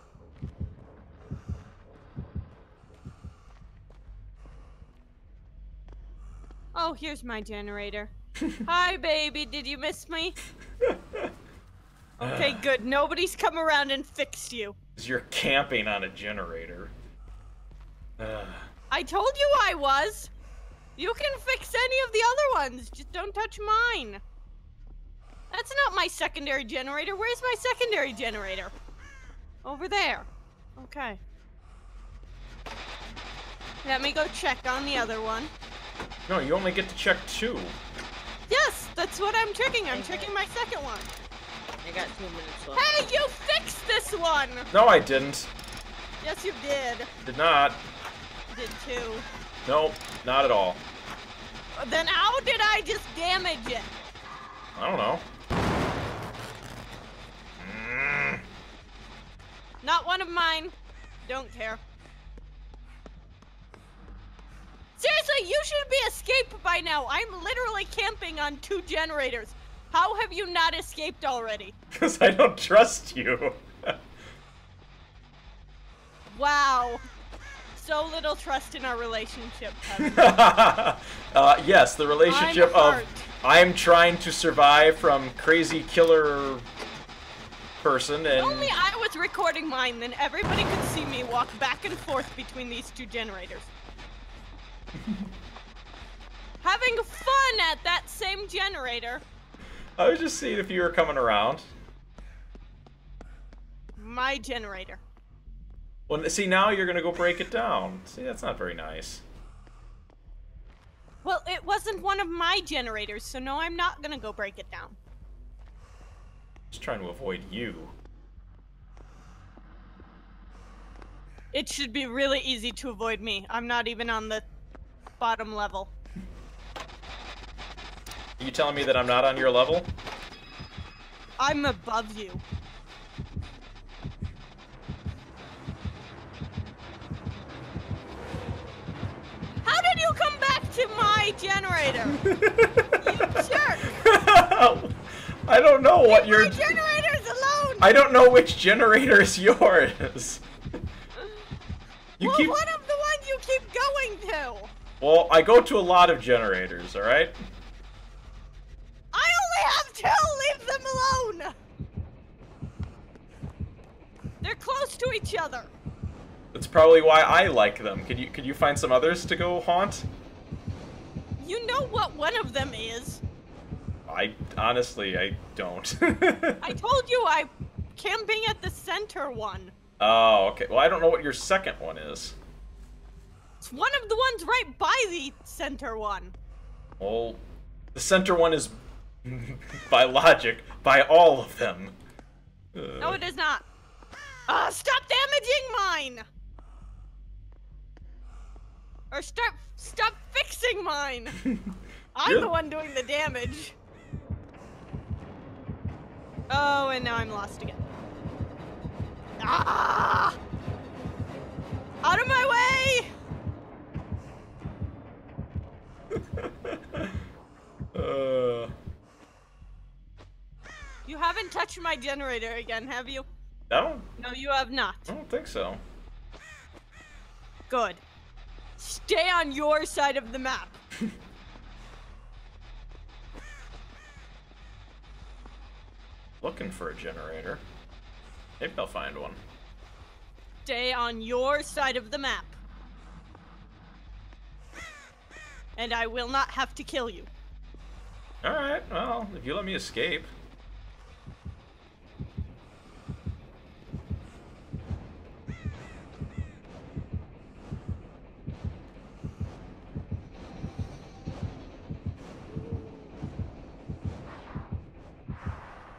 Oh, here's my generator. Hi, baby. Did you miss me? Okay, good. Nobody's come around and fixed you. you're camping on a generator. I told you I was. You can fix any of the other ones. Just don't touch mine. That's not my secondary generator. Where's my secondary generator? Over there. Okay. Let me go check on the other one. no, you only get to check two. Yes, that's what I'm checking. I'm checking my second one. I got two minutes left. Hey, you fixed this one! No, I didn't. Yes, you did. Did not. Did too. Nope, not at all. Then how did I just damage it? I don't know. Mm. Not one of mine. Don't care. Seriously, you should be escaped by now. I'm literally camping on two generators. How have you not escaped already? Because I don't trust you. Wow. So little trust in our relationship, uh, yes, the relationship of. I'm trying to survive from crazy killer person and Only I was recording mine, then everybody could see me walk back and forth between these two generators. Having fun at that same generator. I was just seeing if you were coming around. My generator. Well, see now you're gonna go break it down. See, that's not very nice. Well, it wasn't one of my generators, so no, I'm not gonna go break it down. Just trying to avoid you. It should be really easy to avoid me. I'm not even on the bottom level. Are you telling me that I'm not on your level? I'm above you. How did you come back to my generator? you jerk! I don't know what Leave your generators alone! I don't know which generator is yours. You well, keep one of the ones you keep going to! Well, I go to a lot of generators, all right? I only have two! Leave them alone! They're close to each other. That's probably why I like them. Could you could you find some others to go haunt? You know what one of them is. I honestly I don't. I told you I'm camping at the center one. oh, okay. Well, I don't know what your second one is. It's one of the ones right by the center one. Well, the center one is by logic by all of them. Uh, No, it is not. Uh, stop damaging mine! Or stop, stop fixing mine! I'm You're- the one doing the damage. Oh, and now I'm lost again. Ah! Out of my way! uh, You haven't touched my generator again, have you? Don't No, you have not. I don't think so. Good. Stay on your side of the map. Looking for a generator. Maybe I'll find one. Stay on your side of the map. And I will not have to kill you. Alright, well, if you let me escape.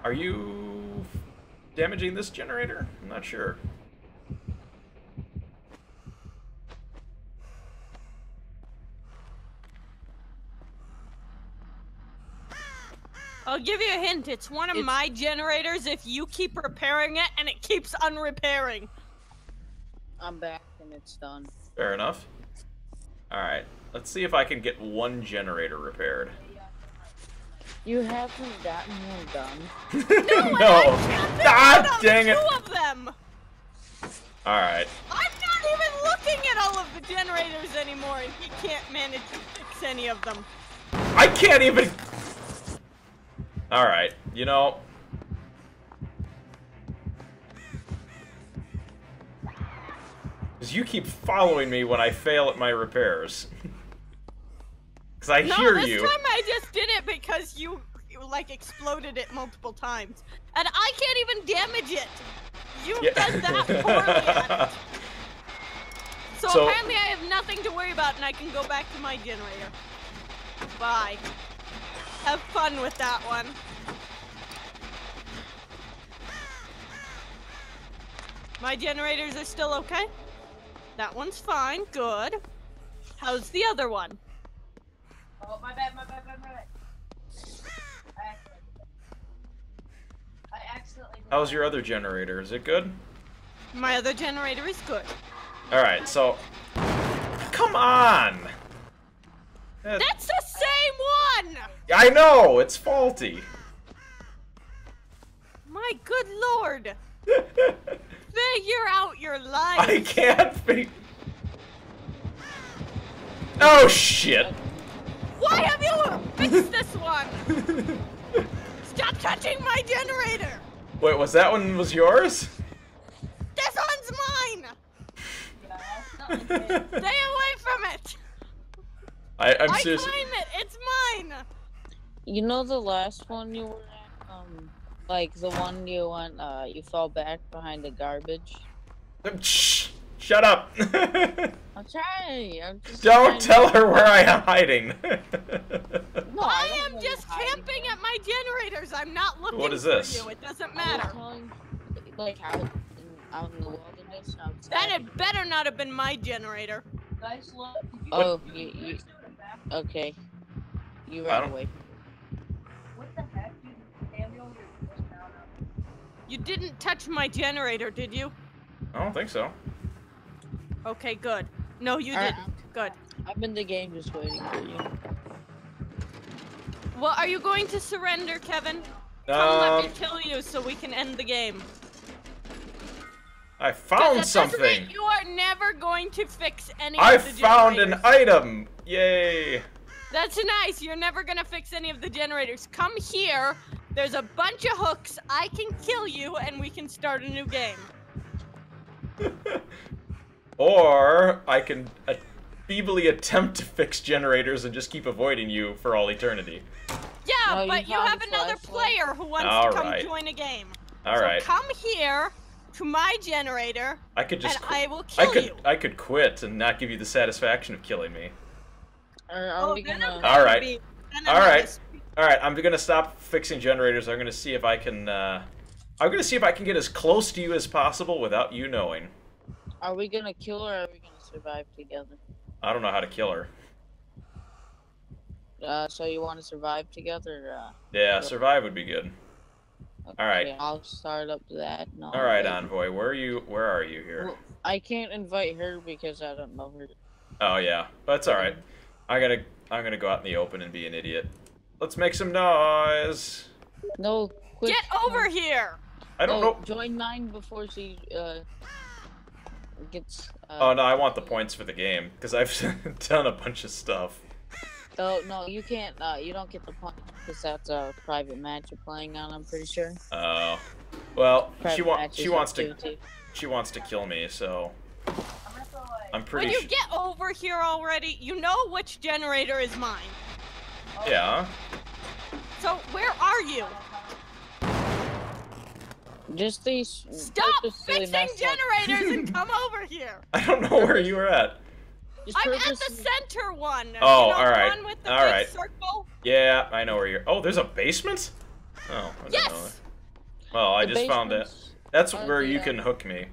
Are you damaging this generator? I'm not sure. I'll give you a hint. It's one of It's- my generators if you keep repairing it and it keeps unrepairing. I'm back and it's done. Fair enough. Alright, let's see if I can get one generator repaired. You haven't gotten one done. no! And I'm God dang it! Two of them. Alright. I'm not even looking at all of the generators anymore, and he can't manage to fix any of them. I can't even. Alright, you know. Because you keep following me when I fail at my repairs. Because I no, hear this you. time I just did it because you, you like exploded it multiple times, and I can't even damage it. You've Yeah. done that poorly at it. So, So- apparently I have nothing to worry about, and I can go back to my generator. Bye. Have fun with that one. My generators are still okay. That one's fine. Good. How's the other one? Oh, my bad, my bad, my bad, my bad. I accidentally. I accidentally. How's your other generator? Is it good? My other generator is good. Alright, so. Come on! Eh, That's the same one! I know! It's faulty! My good lord! Figure out your life! I can't be. Oh shit! Why have you fixed this one? Stop touching my generator! Wait, was that one was yours? This one's mine! Yeah, I accidentally did. Stay away from it! I, I'm I serious. claim it! It's mine! You know the last one you were at? Um, like the one you went, uh, you fell back behind the garbage? Shh! Shut up! I'm trying. I'm just Don't trying tell her where I am hiding. No, I don't am just camping at my generators. I'm not looking What is for this? you. It doesn't matter. telling, like out in, out in the wilderness outside. That had better not have been my generator. Guys, look. Oh, you, you, what's doing in the back? okay. You ran away. What the heck, dude? Daniel, you're just now now. You didn't touch my generator, did you? I don't think so. Okay, good. No, you Uh, didn't. Good. I'm in the game just waiting for you. Well, are you going to surrender, Kevin? Come let Um, me kill you so we can end the game. I found that something. mean You are never going to fix any I of the found an item. Yay! That's nice. You're never gonna fix any of the generators. Come here. There's a bunch of hooks. I can kill you, and we can start a new game. or I can uh, feebly attempt to fix generators and just keep avoiding you for all eternity. Yeah, No, but you found have another player who wants All to come right. join a game. All so right. come here to my generator, I could just. and I will I kill could. you. I could quit and not give you the satisfaction of killing me. Are, are oh, we then gonna? I'm All gonna right. be- then I'm All gonna right. speak. All right, I'm gonna stop fixing generators. I'm gonna see if I can. Uh, I'm gonna see if I can get as close to you as possible without you knowing. Are we gonna kill her? or Are we gonna survive together? I don't know how to kill her. Uh, so you want to survive together? Uh, Yeah, Yep. survive would be good. okay, All right. I'll start up that. No, All right, wait. envoy. Where are you? Where are you here? Well, I can't invite her because I don't know her. Oh yeah, that's all right. I gotta. I'm gonna go out in the open and be an idiot. Let's make some noise. No, quick. Get over here! I don't no, know. Join mine before she uh gets. Uh, Oh no, I want the points for the game because I've done a bunch of stuff. Oh no, you can't. Uh, you don't get the point because that's a private match you're playing on. I'm pretty sure. Oh, well, Private she wants. She wants to. two, two. She wants to kill me, so I'm gonna throw like. I'm When you get over here already, you know which generator is mine. oh, Yeah. So where are you? Just these. Stop purposely fixing generators and come over here. I don't know where you were at. Just I'm at the center one. Oh, you know, alright, The one with the alright. big circle. Yeah, I know where you're. Oh, there's a basement. Oh, I didn't know Yes. that. Well, I the just found it. That's are where the, you can hook me.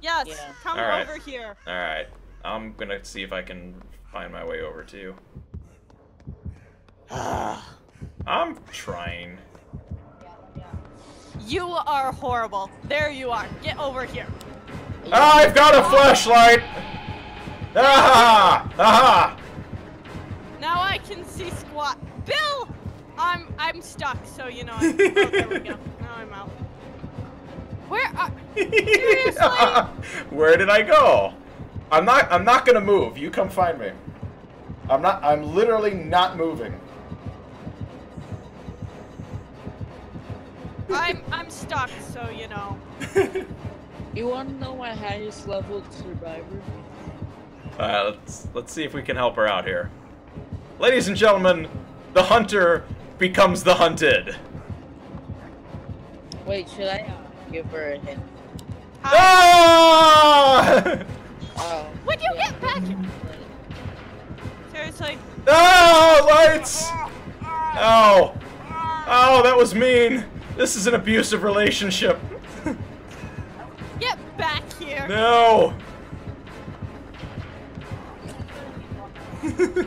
Yes. Yeah. Come Alright. over here. All right, I'm gonna see if I can find my way over to you. I'm trying. You are horrible. There you are. Get over here. I've got a flashlight. Ah! Aha! Now I can see squat. Bill, I'm I'm stuck. So you know. I'm, oh, there we go. Now I'm out. Where are... Seriously? Where did I go? I'm not. I'm not gonna move. You come find me. I'm not. I'm literally not moving. I'm I'm stuck, so you know. You want to know my highest level survivor? Uh, let's let's see if we can help her out here. Ladies and gentlemen, the hunter becomes the hunted. Wait, should I uh, give her a hint? Ah! Oh. When you get back? Seriously? Ah! Lights! Oh! Oh, that was mean. This is an abusive relationship. Get back here! No!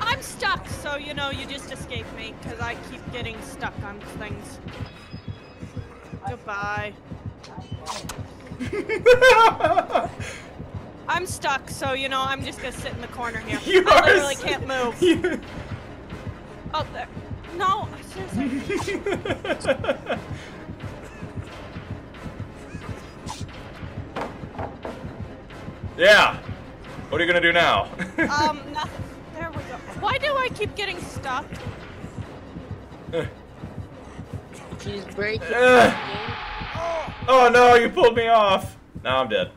I'm stuck, so you know you just escape me, because I keep getting stuck on things. Goodbye. I'm stuck, so you know I'm just gonna sit in the corner here. You I literally can't move. You- Oh, there. No, yeah. What are you gonna do now? Um, nothing. There we go. Why do I keep getting stuck? She's breaking. Ugh. oh no, you pulled me off. Now I'm dead.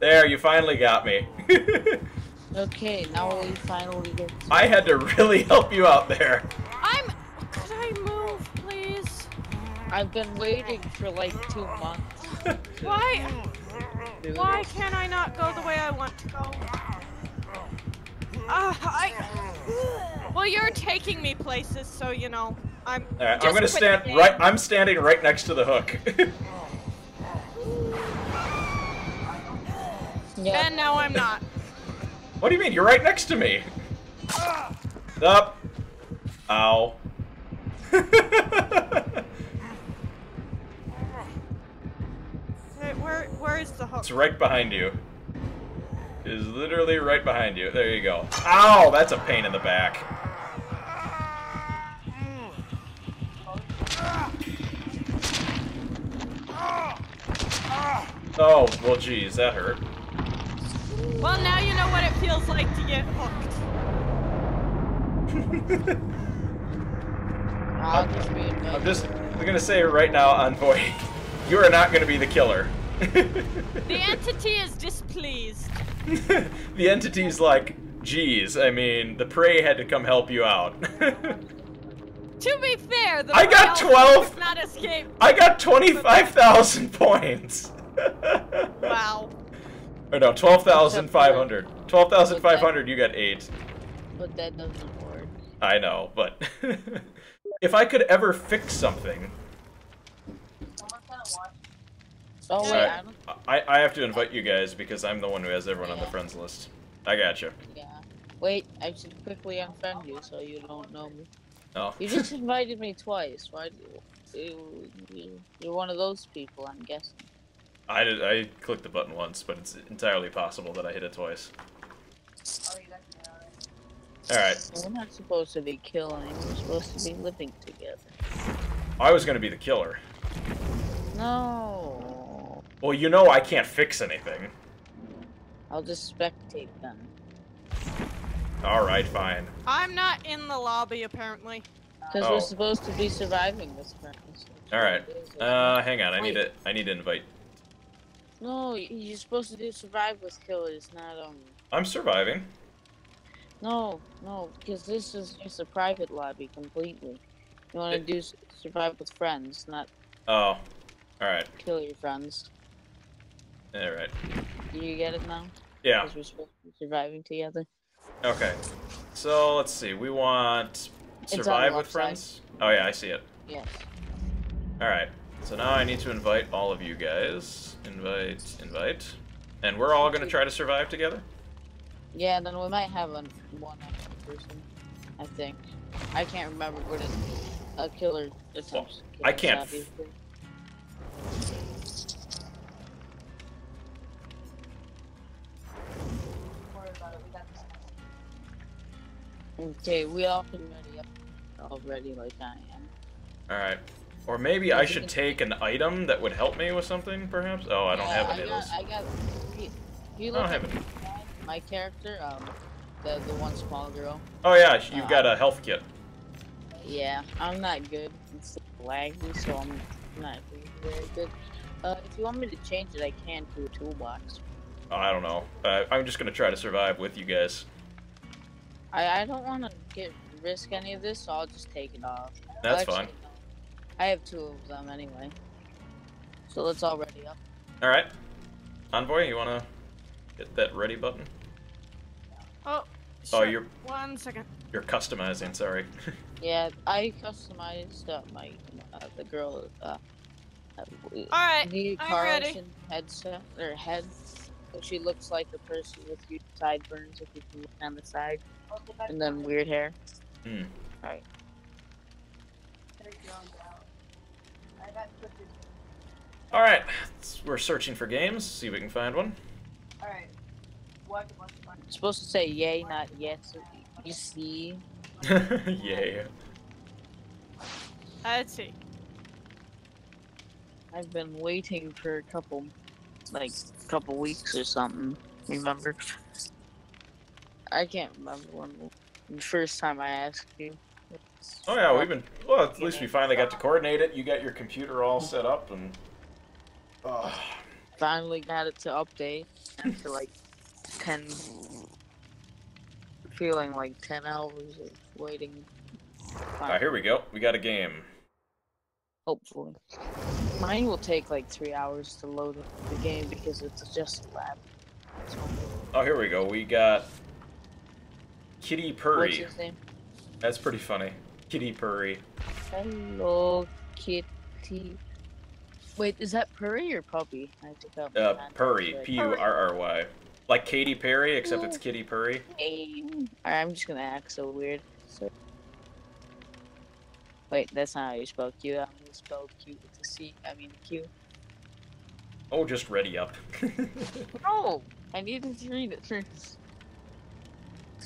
There, you finally got me. okay, now we finally get. To I had to really help you out there. I'm. Could I move, please? I've been waiting for like two months. Why? Why can't I not go the way I want to go? Uh, I. Well, you're taking me places, so you know. I'm. All right, I'm gonna stand the right. I'm standing right next to the hook. Yeah. And now I'm not. what do you mean? You're right next to me. Up. Ow. Hey, where, where is the hook? it's right behind you. It is literally right behind you. There you go. Ow! That's a pain in the back. Oh, well, geez, that hurt. Well, now you know what it feels like to get hooked. I'll just be a I'm just I'm gonna say right now, Envoy, you are not gonna be the killer. The entity is displeased. the entity's like, geez, I mean, the prey had to come help you out. To be fair, the I got 12. not escape. I got 25,000 points. Wow. Or no, 12,500. 12,500, you got 8. But that doesn't work. I know, but if I could ever fix something, Oh wait, Alright. I. I, have to invite you guys because I'm the one who has everyone on the friends list. I got you. Yeah. Wait, I should quickly unfriend you so you don't know me. Oh. You just invited me twice. Why? You, you, you're one of those people, I'm guessing. I did. I clicked the button once, but it's entirely possible that I hit it twice. All right. We're not supposed to be killing. We're supposed to be living together. I was gonna be the killer. No. Well, you know I can't fix anything. I'll just spectate them. All right, fine. I'm not in the lobby, apparently. Because Oh. we're supposed to be surviving this premise. All right. Uh, hang on. I need to. I need to invite. No, you're supposed to do survive with killers, not um. I'm surviving. No, no, because this is just a private lobby completely. You want to It- do survive with friends, not Oh. All right. kill your friends. All right. Do you get it now? Yeah. Because we're supposed to be surviving together. Okay. So let's see. We want survive with left side. friends. Oh yeah, I see it. Yes. All right. So now I need to invite all of you guys. Invite, invite, and we're all gonna try to survive together. Yeah, then we might have an, one extra person. I think. I can't remember what it. A killer attempts. I can't Okay, we all can ready up already, like I am. All right. Or maybe I should take an item that would help me with something, perhaps? Oh, I don't Yeah, have any I got. I got. I don't have any. my character, um, the the one small girl. Oh yeah, you've Uh, got a health kit. Yeah, I'm not good. It's laggy, so I'm not very good. Uh, if you want me to change it, I can to a toolbox. Oh, I don't know. Uh, I'm just gonna try to survive with you guys. I I don't want to get risk any of this, so I'll just take it off. That's Well, fine. actually, no. I have two of them anyway. So let's all ready up. All right, Envoy, you wanna hit that ready button? Oh, Oh, you're One second. you're customizing. Sorry. Yeah, I customized uh, my uh, the girl uh, uh, Alright, the I'm Karlsson ready. headset or head. So she looks like the person with huge sideburns if you can look on the side, and then weird hair. Hmm. Right. I got cookies. All right, we're searching for games. See if we can find one. Alright. What what's supposed to say yay, not yes. You see, Yay. Let's see. I've been waiting for a couple, like, couple weeks or something. Remember? I can't remember when the first time I asked you. Oh yeah, we've been. Well, at least we finally got to coordinate it. You got your computer all set up and. Oh, finally got it to update after like 10 feeling like 10 hours of waiting Ah, here we go. We got a game. hopefully mine will take like three hours to load the game because it's just a lab so, Oh, here we go. We got Kitty what's Purry. his name That's pretty funny. Kitty Purry. hello kitty wait is that purry or puppy i out my Uh, Purry. P U R R Y. Like Katy Perry, except it's Kitty Purry. Alright, I'm just gonna act so weird. So... Wait, that's not how you spell Q. I'm gonna spell Q with a C. I mean Q. Oh, just ready up. No! I needed to read it first.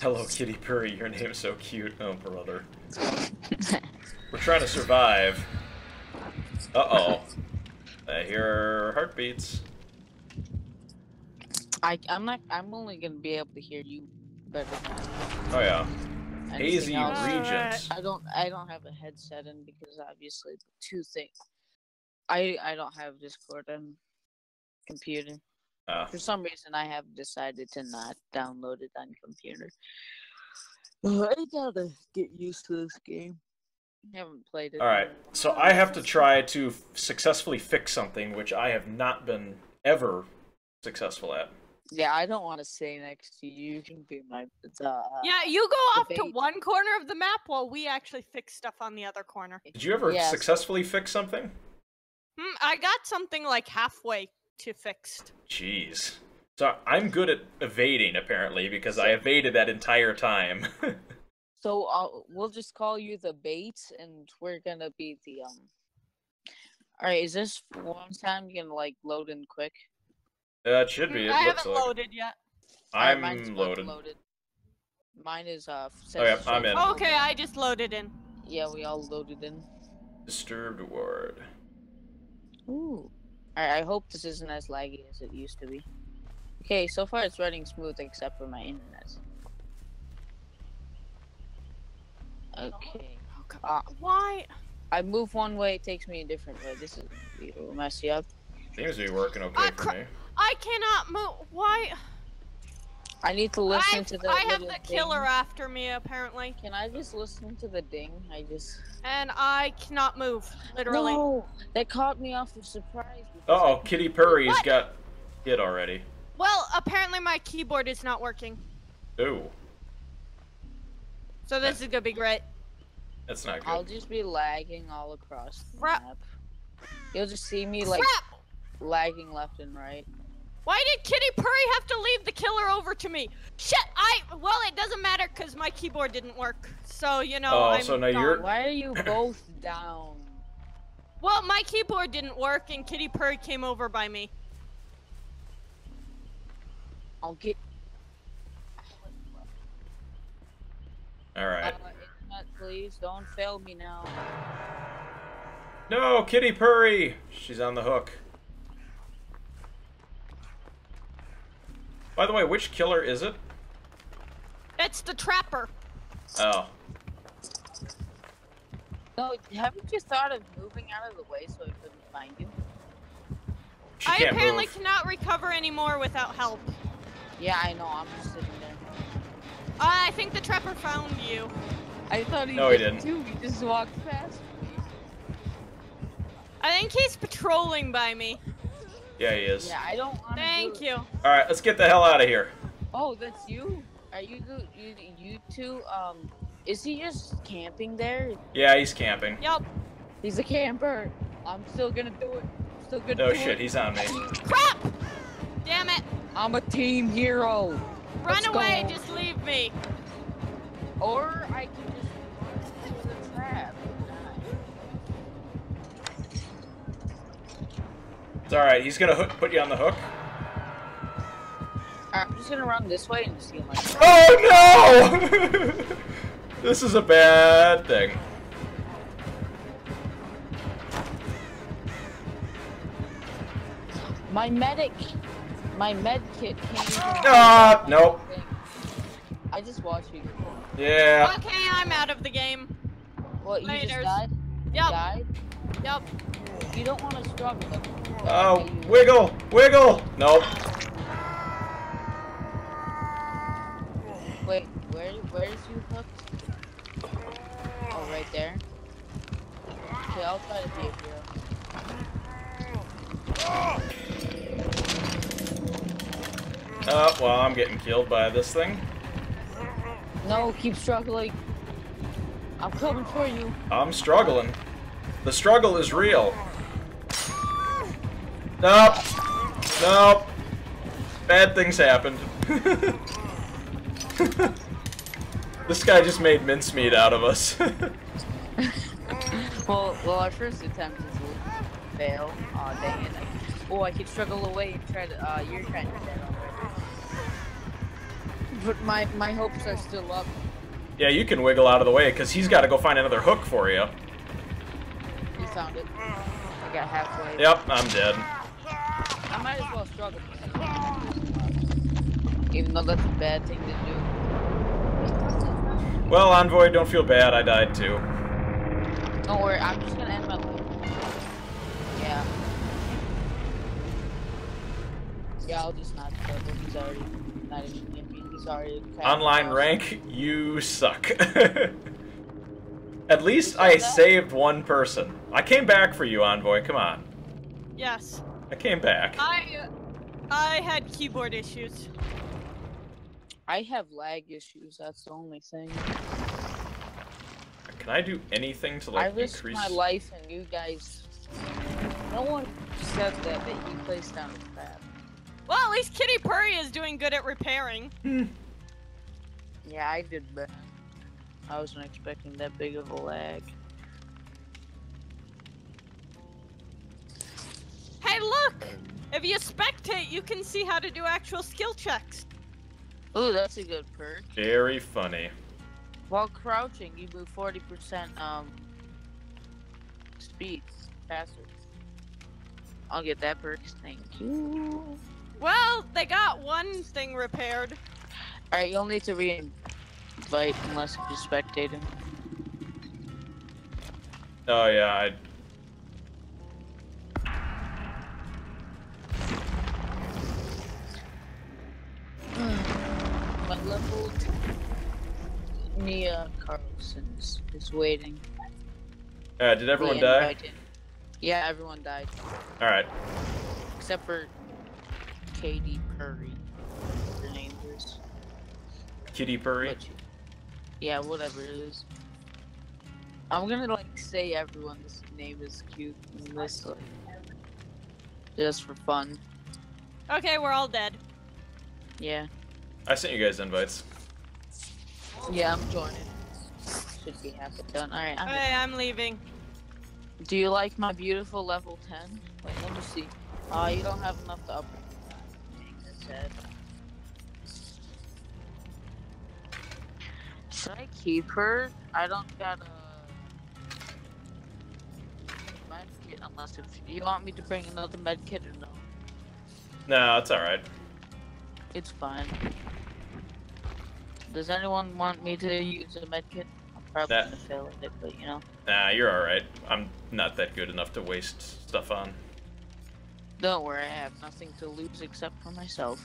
Hello, Kitty Purry. Your name's so cute. Oh, brother. We're trying to survive. Uh oh. I hear heartbeats. I, I'm not. I'm only gonna be able to hear you better than Oh yeah. Hazy else. Regent. I don't. I don't have a headset in because obviously the two things. I I don't have Discord on computer. Ah. For some reason, I have decided to not download it on computer. I gotta get used to this game. I haven't played it. All right. So I have to try to successfully fix something which I have not been ever successful at. Yeah, I don't want to stay next to you. You can be my. Uh, Yeah, you go off to one corner of the map while we actually fix stuff on the other corner. Did you ever Yes. successfully fix something? Hmm, I got something like halfway to fixed. Jeez. So I'm good at evading apparently because I evaded that entire time. So I'll, we'll just call you the bait, and we're gonna be the um. All right, is this one time you gonna like load in quick? that should be. Hmm, It I looks haven't like. loaded yet. I'm both loaded. loaded. Mine is uh. Oh, yeah, I'm in. Okay, I just loaded in. Yeah, we all loaded in. Disturbed ward. Ooh. Alright, I hope this isn't as laggy as it used to be. Okay, so far it's running smooth except for my internet. Okay. Uh, Why? I move one way, it takes me a different way. This is gonna be a little messy up. Seems to be working okay Ah, for me. I cannot move. Why? I need to listen I, to the I have little the killer after me apparently, Can I just listen to the ding? I just and I cannot move. Literally. No, that caught me off of surprise. Uh oh, Kitty Purry's What? got hit already. Well, apparently my keyboard is not working, Ooh, so this is gonna be great. that's not good. I'll just be lagging all across the Crap. map. You'll just see me like Crap! lagging left and right. Why did Kitty Purry have to leave the killer over to me? Shit! I well, it doesn't matter because my keyboard didn't work. So you know. Oh, I'm so now gone. you're- Why are you both down? Well, my keyboard didn't work, and Kitty Purry came over by me. I'll get All right. uh, internet, please. Don't fail me now. No, Kitty Purry! She's on the hook. By the way, which killer is it? It's the trapper. Oh. No, haven't you thought of moving out of the way so he couldn't find you? She I apparently move. cannot recover anymore without help. Yeah, I know. I'm just sitting there. Uh, I think the trapper found you. I thought he No, he did didn't. too. He just walked past me. I think he's patrolling by me. Yeah, he is. Yeah, I don't want to. Thank you. Alright, let's get the hell out of here. Oh, that's you. Are you you you two? Um, is he just camping there? Yeah, he's camping. Yup. He's a camper. I'm still gonna do it. Still gonna Oh do shit, it. he's on me. Crap! Damn it. I'm a team hero. Run Let's away, go. just leave me. Or I can It's alright, he's gonna hook, put you on the hook. Alright, I'm just gonna run this way and just steal my. Oh no! this is a bad thing. My medic, my med kit can't even. Ah, nope. I just watched you. Yeah. Okay, I'm out of the game. What you just Laters. died? Yup. Died? Yup. You don't want to struggle. Oh, wiggle, wiggle. Nope. Wait, where where is you hooked? Oh, right there. Okay, I'll try to be a hero. Oh, well, I'm getting killed by this thing. No, keep struggling. I'm coming for you. I'm struggling. The struggle is real. Nope. Nope. Bad things happened. this guy just made mincemeat out of us. Well, well, our first attempt is a fail. Aw, dang it. Oh, I could struggle away and try to. Uh, you're trying to dead already. But my my hopes are still up. yeah, you can wiggle out of the way because he's got to go find another hook for you. You found it. I got halfway. Yep, I'm dead. I might as well struggle. Even though that's a bad thing to do. Well, Envoy, don't feel bad. I died too. Don't worry, I'm just gonna end my life. Yeah. Yeah, I'll just not struggle. He's already not even near me. He's already. Online lost. rank, you suck. At least I that? saved one person. I came back for you, Envoy. Come on. Yes. I came back. I I had keyboard issues. I have lag issues. That's the only thing. Can I do anything to like I like risked increase? my life, and you guys. No one said that, but he plays down his crap. Well, at least Kitty Purry is doing good at repairing. Hmm. Yeah, I did, but I wasn't expecting that big of a lag. Hey, look! If you spectate, you can see how to do actual skill checks. Ooh, that's a good perk. Very funny. While crouching, you move 40% um speed faster. I'll get that perk. Thank you. Well, they got one thing repaired. Alright, you'll need to re-invite unless you're just spectating. Oh yeah, I. My level two, Nea Karlsson's is waiting. Uh, did everyone We die? invited. Yeah, everyone died. All right. Except for Katie Purry. Her name is. Kitty Purry. Which- yeah, whatever it is. I'm gonna like say everyone's name is cute in this like just for fun. Okay, we're all dead. Yeah. I sent you guys invites. Yeah, I'm joining. Should be half done. Alright, I'm Okay, I'm leaving. Do you like my beautiful level 10? Wait, let me see. Oh, you don't have enough to up. Dang, that's sad. Should I keep her? I don't got a. My unless if you want me to bring another med kit or no. No, it's alright. It's fine. Does anyone want me to use a medkit? I'm probably Nah. gonna fail at it, but you know. Nah, you're alright. I'm not that good enough to waste stuff on. Don't worry, I have nothing to lose except for myself.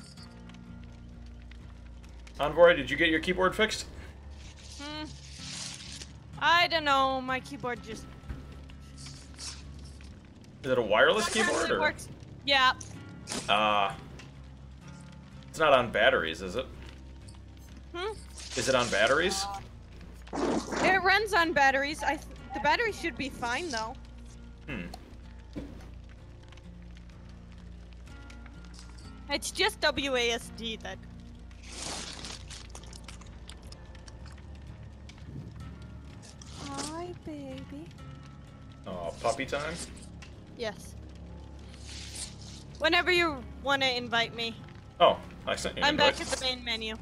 Envoy, did you get your keyboard fixed? Hmm. I don't know. My keyboard just Is it a wireless sometimes keyboard it or? works. Yeah. Uh, it's not on batteries, is it? Hmm. Is it on batteries? It runs on batteries. I th- the battery should be fine though. Hmm. It's just WASD that. Hi, baby. Oh, puppy time. Yes. Whenever you want to invite me, Oh, I sent you. an I'm back at the main menu.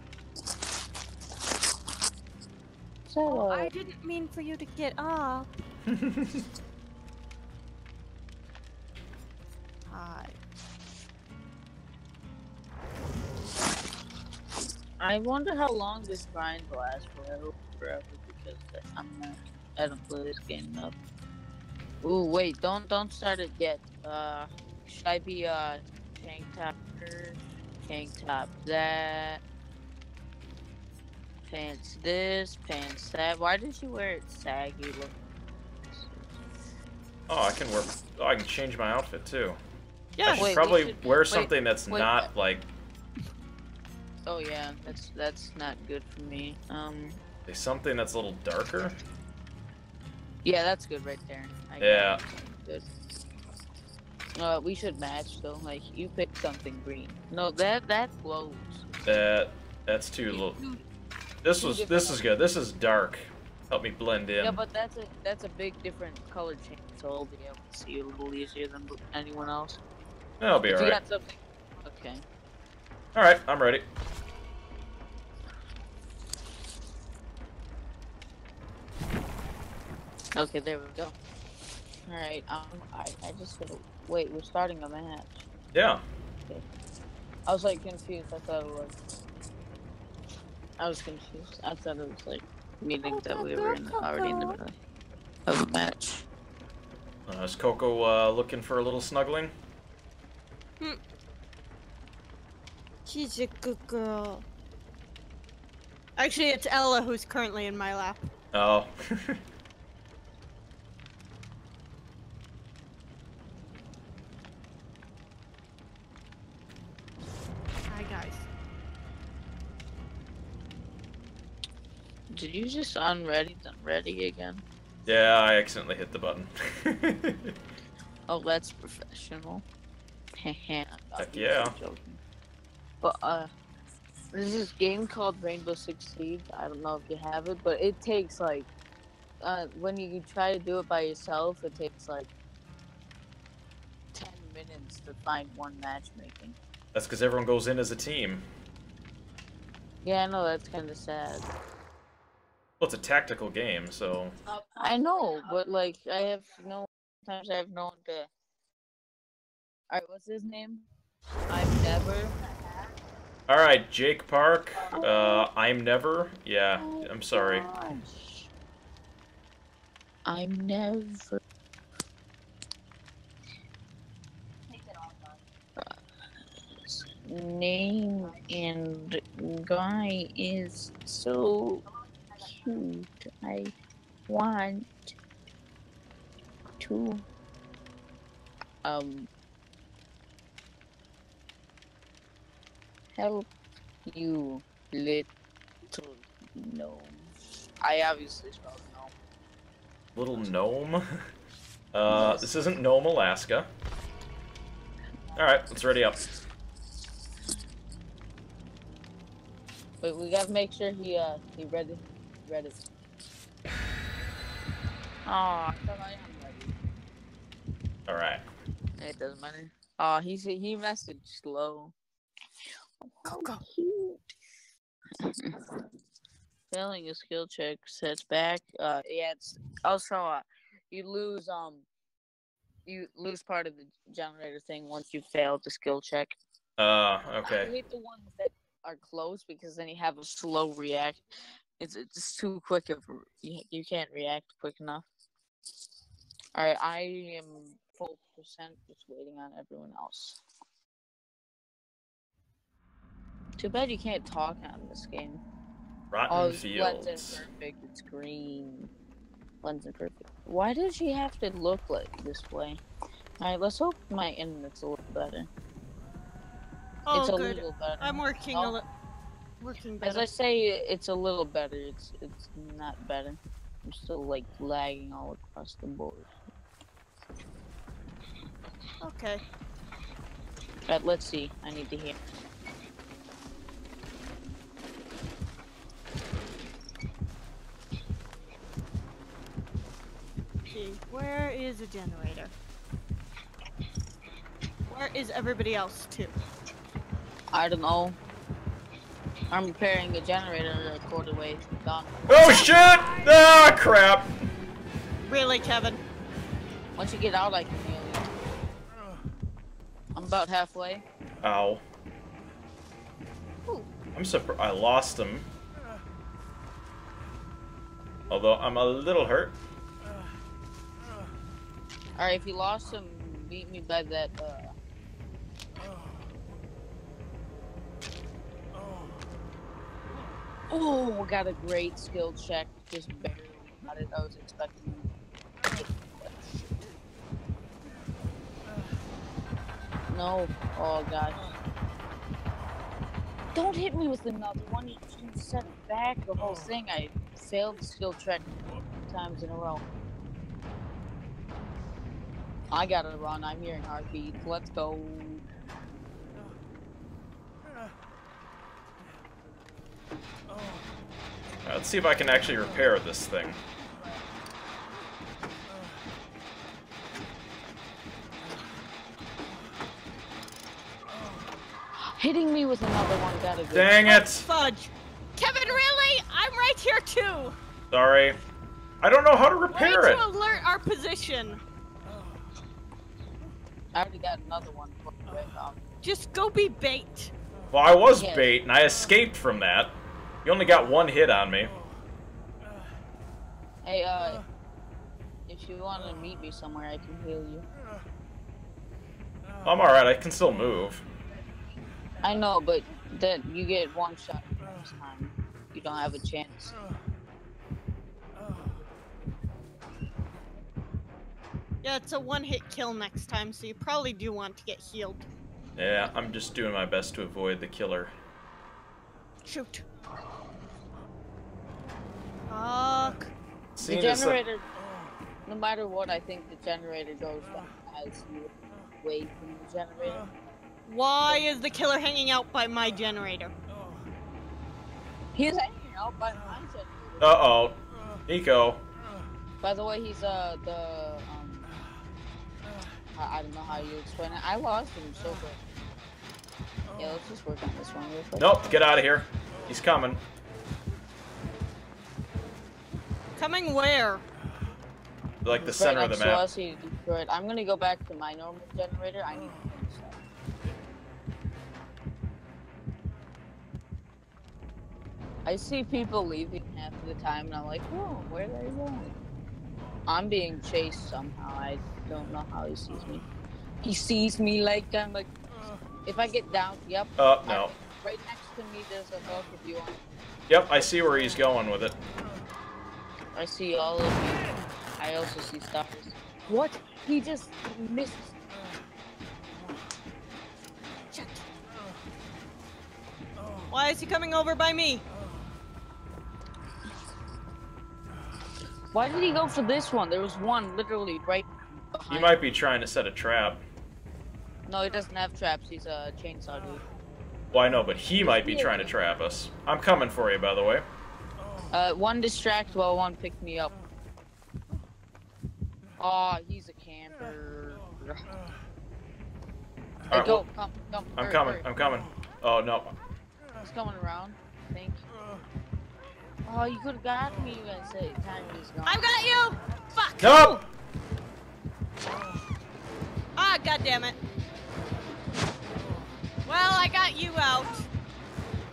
So, Oh, I didn't mean for you to get up. Hi. I wonder how long this grind lasts for. I hope forever because I'm not. I don't play this game enough. Ooh, wait! Don't don't start it yet. Uh, should I be uh tank top first? Tank top that. Pants this, pants that. Why did you wear it saggy? Look. oh, I can work. Oh, I can change my outfit too. Yeah. I should Wait, we probably should- wear wait, something that's wait, not like Oh yeah, that's that's not good for me. Um, something that's a little darker. yeah, that's good right there. I Yeah. Good. Uh, we should match though. Like you pick something green. No, that that glows. That that's too little. This was this is good. This is dark. Help me blend in. Yeah, but that's a that's a big different color change, so I'll be able to see a little easier than anyone else. That'll be alright. okay. All right, I'm ready. Okay, there we go. All right. Um, I I just gotta wait. We're starting a match. Yeah. I was like confused. I thought it was. I was confused. I thought it was like meaning that we were in already in the middle of a match. Uh, is Coco uh, looking for a little snuggling? She's a good girl. Actually, it's Ella who's currently in my lap. Oh. Hi, guys. Did you just unready then ready again? yeah, I accidentally hit the button. Oh, that's professional. Heck yeah. But uh, there's this game called Rainbow Six Siege. I don't know if you have it, but it takes like, uh, when you try to do it by yourself, it takes like ten minutes to find one matchmaking. That's because everyone goes in as a team. Yeah, I know that's kind of sad. Well, it's a tactical game, so I know, but like I have no. Sometimes I have no one to. All right, what's his name? I've never. All right, Jake Park. Uh, I'm never. Yeah, I'm sorry. Gosh. I'm never. Name and guy is so cute. I want to um help you little gnome. I obviously spelled gnome. Little gnome. Uh, this isn't Nome, Alaska. All right, let's ready up. But we gotta make sure he uh he read it. Read it. Oh, I thought I am ready. All right. It doesn't matter. Oh, he's he messaged slow. Go, go. Failing a skill check sets back. Uh, yeah, it's also uh, you lose um, you lose part of the generator thing once you fail the skill check. Uh, I okay. hate the ones that are close because then you have a slow react. It's it's too quick of you, you can't react quick enough. All right, I am full percent, just waiting on everyone else. Too bad you can't talk on this game. Rotten Oh, it's blends in Fields. perfect. It's green. Blends in perfect. Why does she have to look like this way? Alright, let's hope my internet's a little better. Oh, it's a good. little better. I'm working a Oh. Working As. I say, it's a little better. It's it's not better. I'm still like lagging all across the board. Okay. But let's see. I need to hear. See, where is the generator? Where is everybody else too? I don't know. I'm repairing a generator a quarter way done. Oh shit! Ah, crap! Really, Kevin? Once you get out, I can heal you. I'm about halfway. Ow. Ooh. I'm surprised I lost him. Although I'm a little hurt. Alright, if you lost him, beat me by that, uh... Oh, got a great skill check. Just barely got it. I was expecting. No. Oh, God. Don't hit me with another one. You set it back the whole oh. thing. I failed the skill check times in a row. I gotta run. I'm hearing heartbeats. Let's go. Let's see if I can actually repair this thing. Hitting me with another one got a good. Dang it! Fudge. Kevin, really? I'm right here too. Sorry. I don't know how to repair to it. alert our position? I already got another one. for you right now. Just go be bait. Well, I was Yes. bait, and I escaped from that. You only got one hit on me. Hey, uh, if you want to meet me somewhere, I can heal you. I'm alright, I can still move. I know, but then you get one shot next time. You don't have a chance. Yeah, it's a one-hit kill next time, so you probably do want to get healed. Yeah, I'm just doing my best to avoid the killer. Shoot. Fuck. The Seeing as generator, no matter what, I think the generator goes down as you away from the generator. Why is the killer hanging out by my generator? He's hanging out by my generator. Uh-oh. Nikko. By the way, he's uh the. I, I don't know how you explain it. I lost him so quick. Yeah, oh. let's just work on this one real quick. Nope, get out of here. He's coming. Coming where? Like the Right center of the next map. us, he destroyed. I'm gonna go back to my normal generator. I need to finish that. I see people leaving half of the time, and I'm like, oh, where are they going? I'm being chased somehow. I don't know how he sees me. He sees me like I'm like. If I get down, yep. Oh, no. Right next to me, there's a hook. If you want, Yep, I see where he's going with it. I see all of you. I also see stuff. What? He just missed. Shit. Why is he coming over by me? Why did he go for this one? There was one literally right He behind. might be trying to set a trap. No, he doesn't have traps. He's a chainsaw dude. Well, I know, but he might be trying to trap us. I'm coming for you, by the way. Uh, one distract while one picked me up. Oh, he's a camper. Hey, Alright, go, well, come, come. I'm hurry, coming. hurry. I'm coming. Oh, no. He's coming around. I think. Oh, you could have got me when I said time is gone. I've got you! Fuck! Nope! Damn it. Well, I got you out.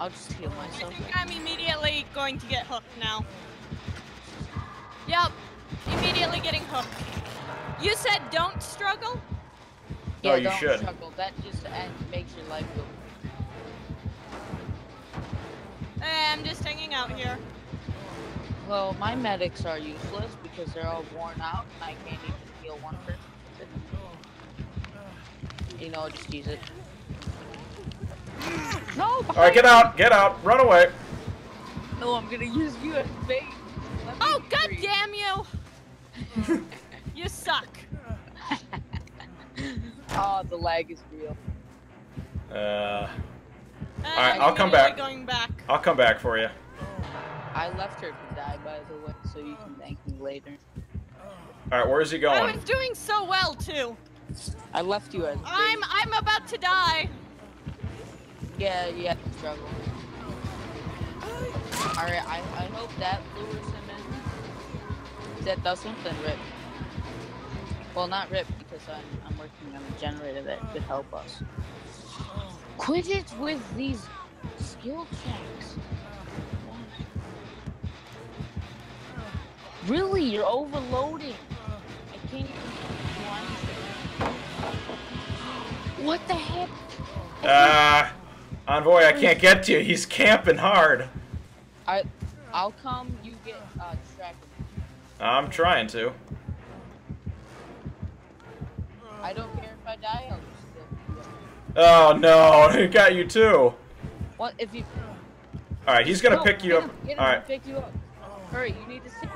I'll just heal I myself. think I'm immediately going to get hooked now. Yep, immediately getting hooked. You said don't struggle? Yeah, Oh, you don't should. struggle. That just end, makes your life go. Eh, I'm just hanging out here. Well, my medics are useless because they're all worn out and I can't even heal one person. You know, just use it. No! All right, get out, get out, run away. No, I'm gonna use you as bait. Let Oh, be god free. damn you! you suck. Oh, the lag is real. Uh, Uh, Alright, I'm I'll come back. Going back. I'll come back for you. I left her to die, by the way, so you can thank me later. All right, where is he going? I going? was doing so well too. I left you as bait. I'm I'm about to die. Yeah, you have to struggle. Alright, I, I hope that lures him in. That doesn't, then rip. Well, not rip, because I'm, I'm working on a generator that could help us. Quit it with these skill checks. Really, you're overloading. What the heck? Uh, Envoy, I can't get to you. He's camping hard. I, I'll come. You get uh, distracted. I'm trying to. I don't care if I die. I'll just. Oh no, he got you too. What if you? All right, he's gonna No, pick you up. him, Get him All right. pick you up. Hurry! You need to sit.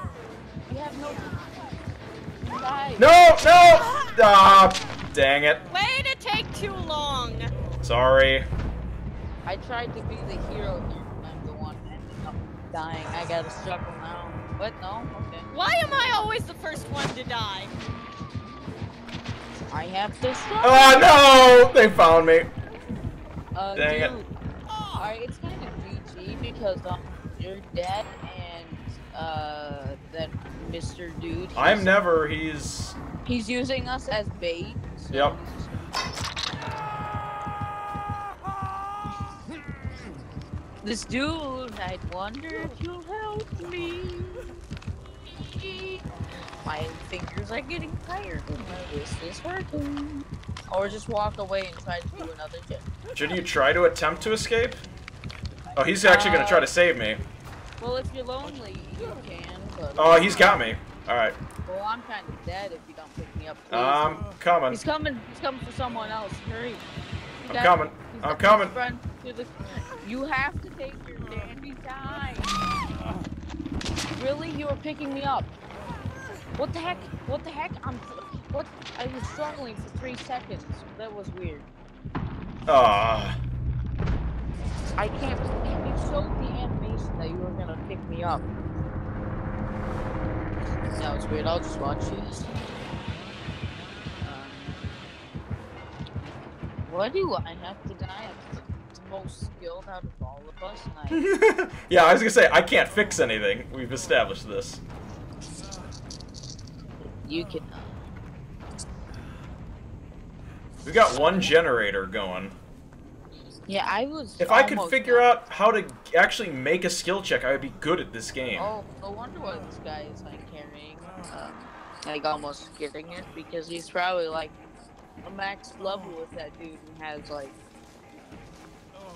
You have no. Die. No, no. Ah, dang it. Way to take too long. Sorry. I tried to be the hero here, and I'm the one ending up dying. I gotta struggle now. What? No. Okay. Why am I always the first one to die? I have to struggle. Oh no, they found me. Uh, Dang it. dude. Alright, it's kind of PG because um, you're dead and uh, that Mr. Dude. I'm never. He's. He's using us as bait. so Yep. This dude, I wonder if you'll help me. My fingers are getting tired and my wrist is hurting. Or just walk away and try to do another jet. Should you try to attempt to escape? Oh, he's actually gonna try to save me. Well, if you're lonely, you can. Oh, he's got me. All right. Well, I'm kind of dead if you don't pick me up. Please. I'm coming. He's coming. He's coming for someone else. Hurry. I'm coming. I'm coming. Run to the. You have to take your dandy time. Really, you were picking me up. What the heck? What the heck? I'm. What? I was struggling for three seconds. That was weird. Ah. I can't. You showed the animation that you were gonna pick me up. That was weird. I'll just watch this. Um, why do I have to die? I'm the most skilled out of all of us, and I. yeah, I was gonna say I can't fix anything. We've established this. You can. uh, We got one generator going. Yeah, I was. If I could figure done. out how to actually make a skill check, I would be good at this game. Oh, no wonder why this guy is like carrying, um, like almost getting it because he's probably like a max level with that dude who has like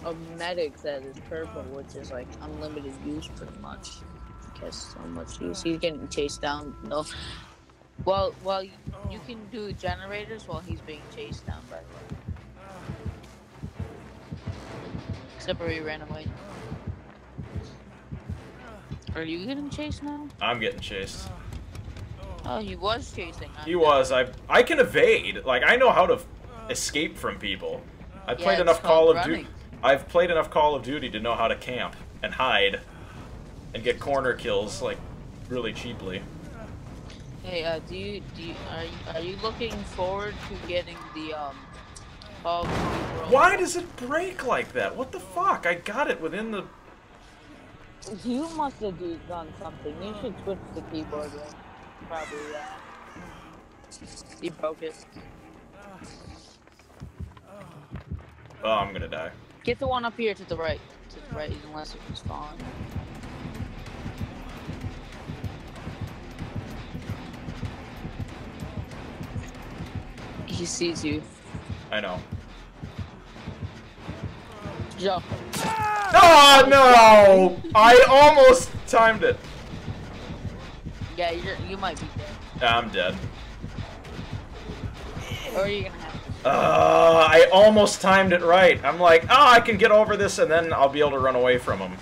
a medic that is purple, which is like unlimited use pretty much. Has so much use. He's getting chased down. No. Well, well, you, you can do generators while he's being chased down. By the way. Except for he ran away. Are you getting chased now? I'm getting chased. Oh, he was chasing. I'm He dead. was. I I can evade. Like I know how to escape from people. I've Yeah, played enough Call of Duty. I've played enough Call of Duty to know how to camp and hide and get corner kills like really cheaply. Hey, uh, do you do you, are you, are you looking forward to getting the um? Call of Why does it break like that? What the fuck? I got it within the. You must have done something. You should switch the keyboard. Then. Probably that. You broke it. Oh, I'm gonna die. Get the one up here to the right. To the right, unless it was falling. He sees you. I know. Jump. Oh no! I almost timed it. Yeah, you're, you might be dead. I'm dead. Or you're gonna have to. Uh, I almost timed it right. I'm like, oh, I can get over this, and then I'll be able to run away from him.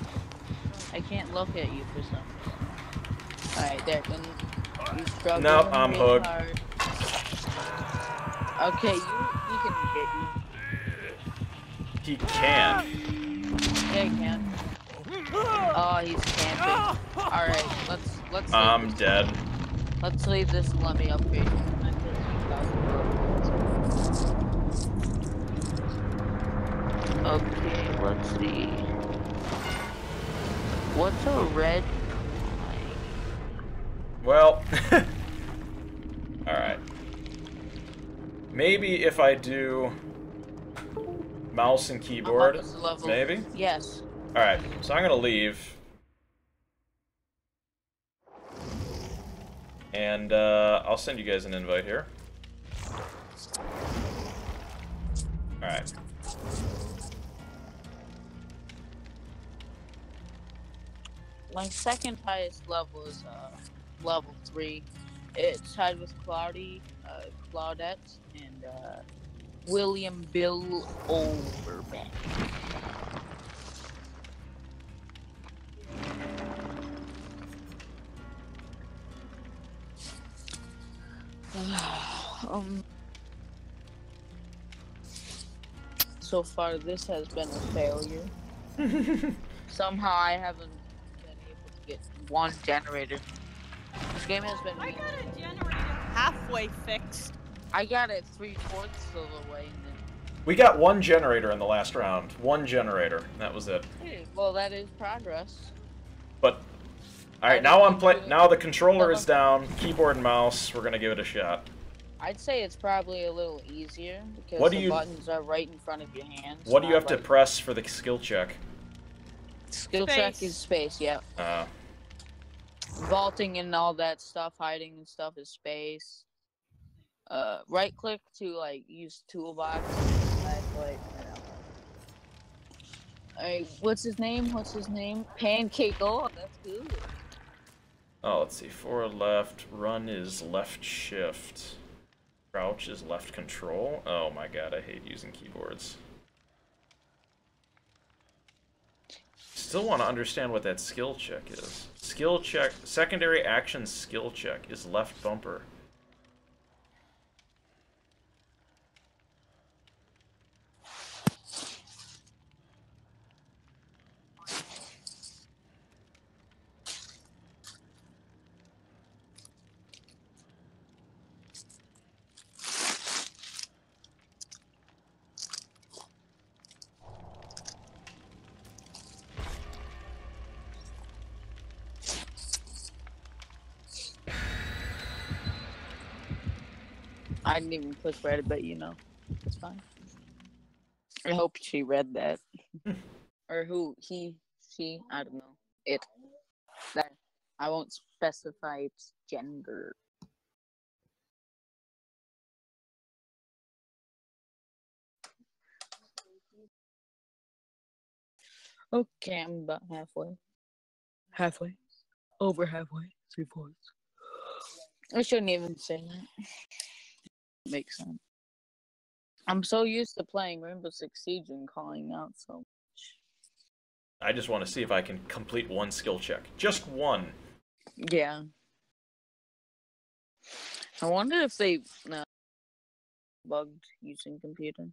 I can't look at you for some reason. Alright, there. You. Nope, I'm hooked. hard. Okay, you you can get He can. Yeah, you can. Oh, he's camping. Alright, let's let's I'm this, dead. let's leave this let me upgrade. it. I feel like that's- Okay, let's see. What's a red? Well, Maybe if I do mouse and keyboard, maybe? Yes. Alright, so I'm gonna leave. And uh, I'll send you guys an invite here. Alright. My second highest level is uh, level three. It's tied with Cloudy, uh, Claudette, and uh, William Bill Overbeck. um. So far, this has been a failure. Somehow, I haven't been able to get one generator. This game has been. I got a generator halfway fixed. I got it three fourths of the way, and then. We got one generator in the last round. One generator. That was it. Hey, well, that is progress. But all right, now I'm play. Now the controller is down. Keyboard and mouse. We're gonna give it a shot. I'd say it's probably a little easier because What do the you- buttons are right in front of your hands. What do you not have to press for the skill check? Skill check is space. Yeah. Uh, Vaulting and all that stuff, hiding and stuff is space. Uh, right click to like use toolbox. Left click. Alright, what's his name? What's his name? Pancake. Oh, that's oh, let's see. Forward left. Run is left shift. Crouch is left control. Oh my god, I hate using keyboards. Still want to understand what that skill check is. Skill check, secondary action skill check is left bumper. I didn't even click read it, but you know, it's fine. I hope she read that. or who, he, she, I don't know. It. That I won't specify its gender. Okay, I'm about halfway. Halfway. Over halfway. Three fourths. I shouldn't even say that. Makes sense. I'm so used to playing Rainbow Six Siege and calling out so much. I just want to see if I can complete one skill check. Just one. Yeah. I wonder if they uh, bugged using computer.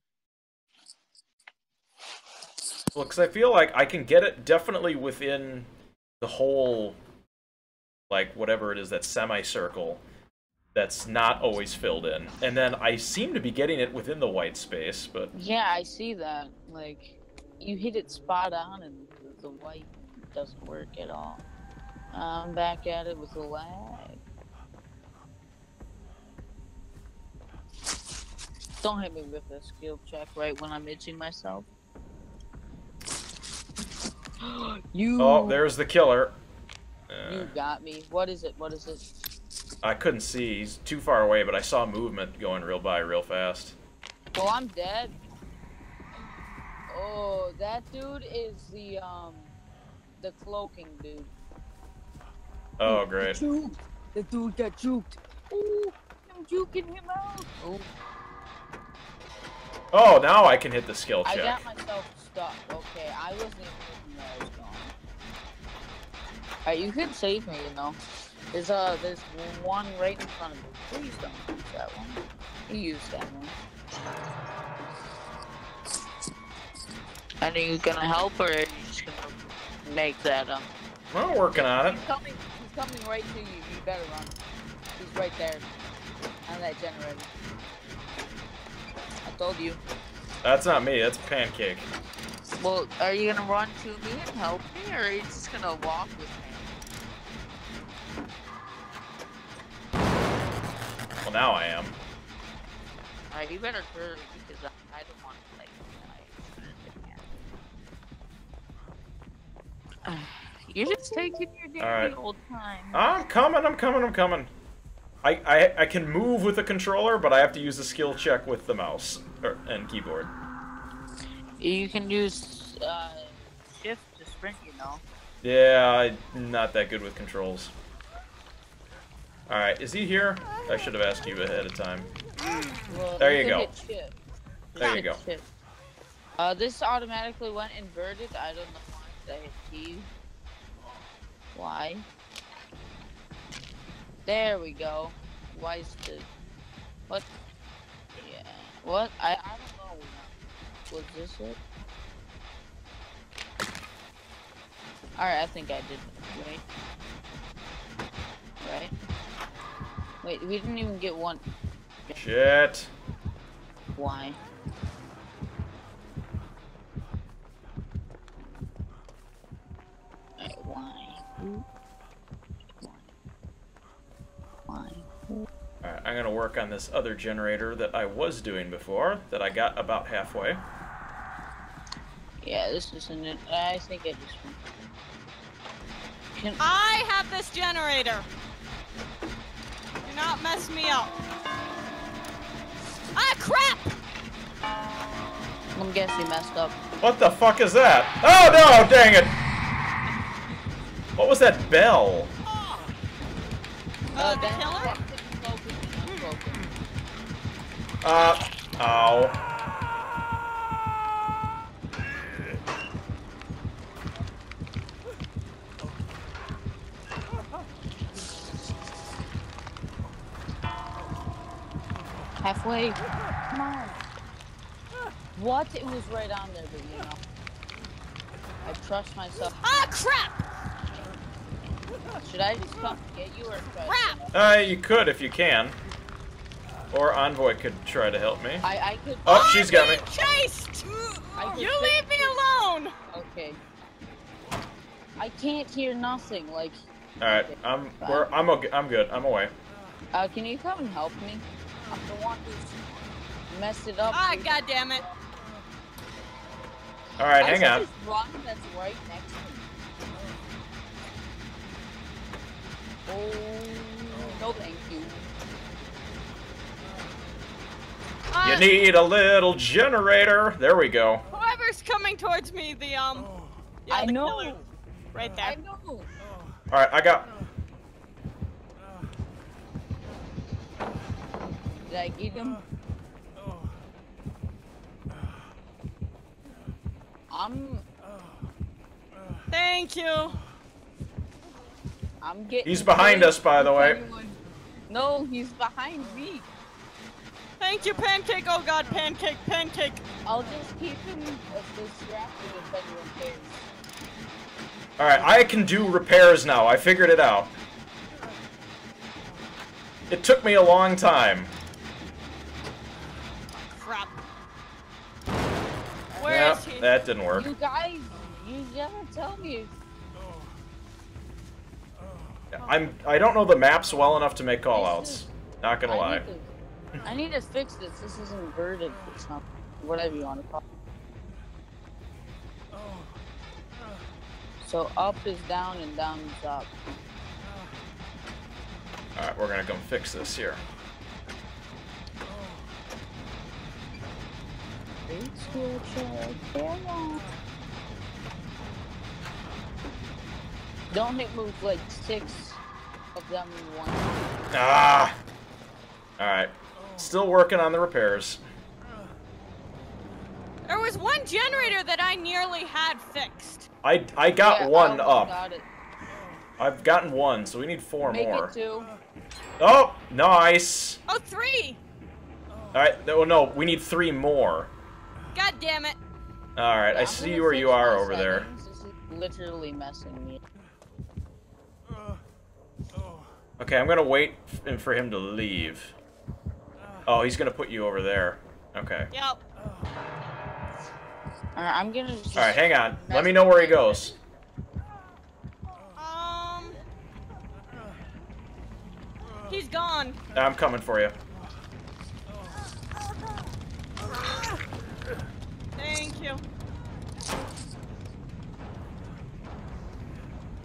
Well, because I feel like I can get it definitely within the whole, like, whatever it is, that semicircle that's not always filled in. And then I seem to be getting it within the white space, but Yeah, I see that. Like, you hit it spot on and the white doesn't work at all. I'm back at it with the lag. don't hit me with a skill check right when I'm itching myself. you. Oh, there's the killer. Uh, You got me. What is it? What is it? I couldn't see. He's too far away, but I saw movement going real by real fast. Well, I'm dead. Oh, that dude is the um, the cloaking dude. Oh, great. Juked. The dude got juked. Ooh, I'm juking him out. Ooh, Oh, now I can hit the skill check. I got myself stuck. Okay, I wasn't even looking where I was going. Alright, you could save me, you know. There's uh, there's one right in front of me. Please don't use that one. You use that one. And are you gonna help, or are you just gonna make that up? I'm working on it. He's coming. He's coming right to you. You better run. He's right there. On that generator. I told you. That's not me. That's Pancake. Well, are you gonna run to me and help me, or are you just gonna walk with me? Well, now I am. Alright, you better hurry because I, don't want to play die. You're just taking your damn Alright. old time. I'm coming. I'm coming. I'm coming. I, I I can move with the controller, but I have to use a skill check with the mouse or, and keyboard. You can use uh, shift to sprint, you know. Yeah, I'm not that good with controls. All right, is he here? I should have asked you ahead of time. Well, There you go. There you go. Uh, this automatically went inverted. I don't know why. I hit T? Why? There we go. Why is the what? Yeah. What? I I don't know. Was this it? Alright, I think I did. Right. Right. Wait, we didn't even get one. Shit. Why? Why? Why? Why? All right, I'm gonna work on this other generator that I was doing before that I got about halfway. Yeah, this isn't it. I think I just. Can I have this generator. Do not mess me up. Ah, crap! I'm guessing you messed up. What the fuck is that? Oh no! Dang it! What was that bell? Uh, the killer? focus, focus. Uh, ow. Halfway. Come on. What? It was right on there, but you know. I trust myself. Ah, crap! Should I just come get you or try? to- Crap! Uh, you could if you can. Or Envoy could try to help me. I I could. Oh, she's got me. Chased! I You leave me alone! Okay. I can't hear nothing. Like, All right, I'm we're I'm okay, I'm good. I'm away. uh, can you come and help me? I'm the one who's messed it up. Ah, god damn it. All right, I hang saw on. this that's right next to me. Oh, no thank you. You need a little generator. There we go. Whoever's coming towards me, the, um... Yeah, I the know. killer. Right there. I know. All right, I got. Did I get him? I'm Thank you. I'm getting. He's behind us, by the way. everyone. No, he's behind me. Thank you, Pancake. Oh god, Pancake, Pancake. I'll just keep him distracted if anyone cares. All right, I can do repairs now. I figured it out. It took me a long time. Crap. Where he? that didn't work. You guys, you never tell me. I'm I don't know the maps well enough to make callouts. Not gonna I lie. need to I need to fix this. This is inverted or something. Whatever you want to call it. So up is down and down is up. Alright, we're gonna come fix this here. Great skill check. Yeah. Don't hit move like six of them in one. Ah! Alright. Still working on the repairs. There was one generator that I nearly had fixed. I, I got yeah, one oh, up. Got I've gotten one, so we need four Make more. it two. Oh, nice. Oh, three! Alright, no, no, we need three more. God damn it. Alright, Yeah, I see where you are over there. This is literally messing me. Okay, I'm gonna wait f- for him to leave. Oh, he's gonna put you over there. Okay. Yep. Alright, I'm gonna just. Alright, hang on. Let me know where he goes. Um. He's gone. I'm coming for you. Thank you.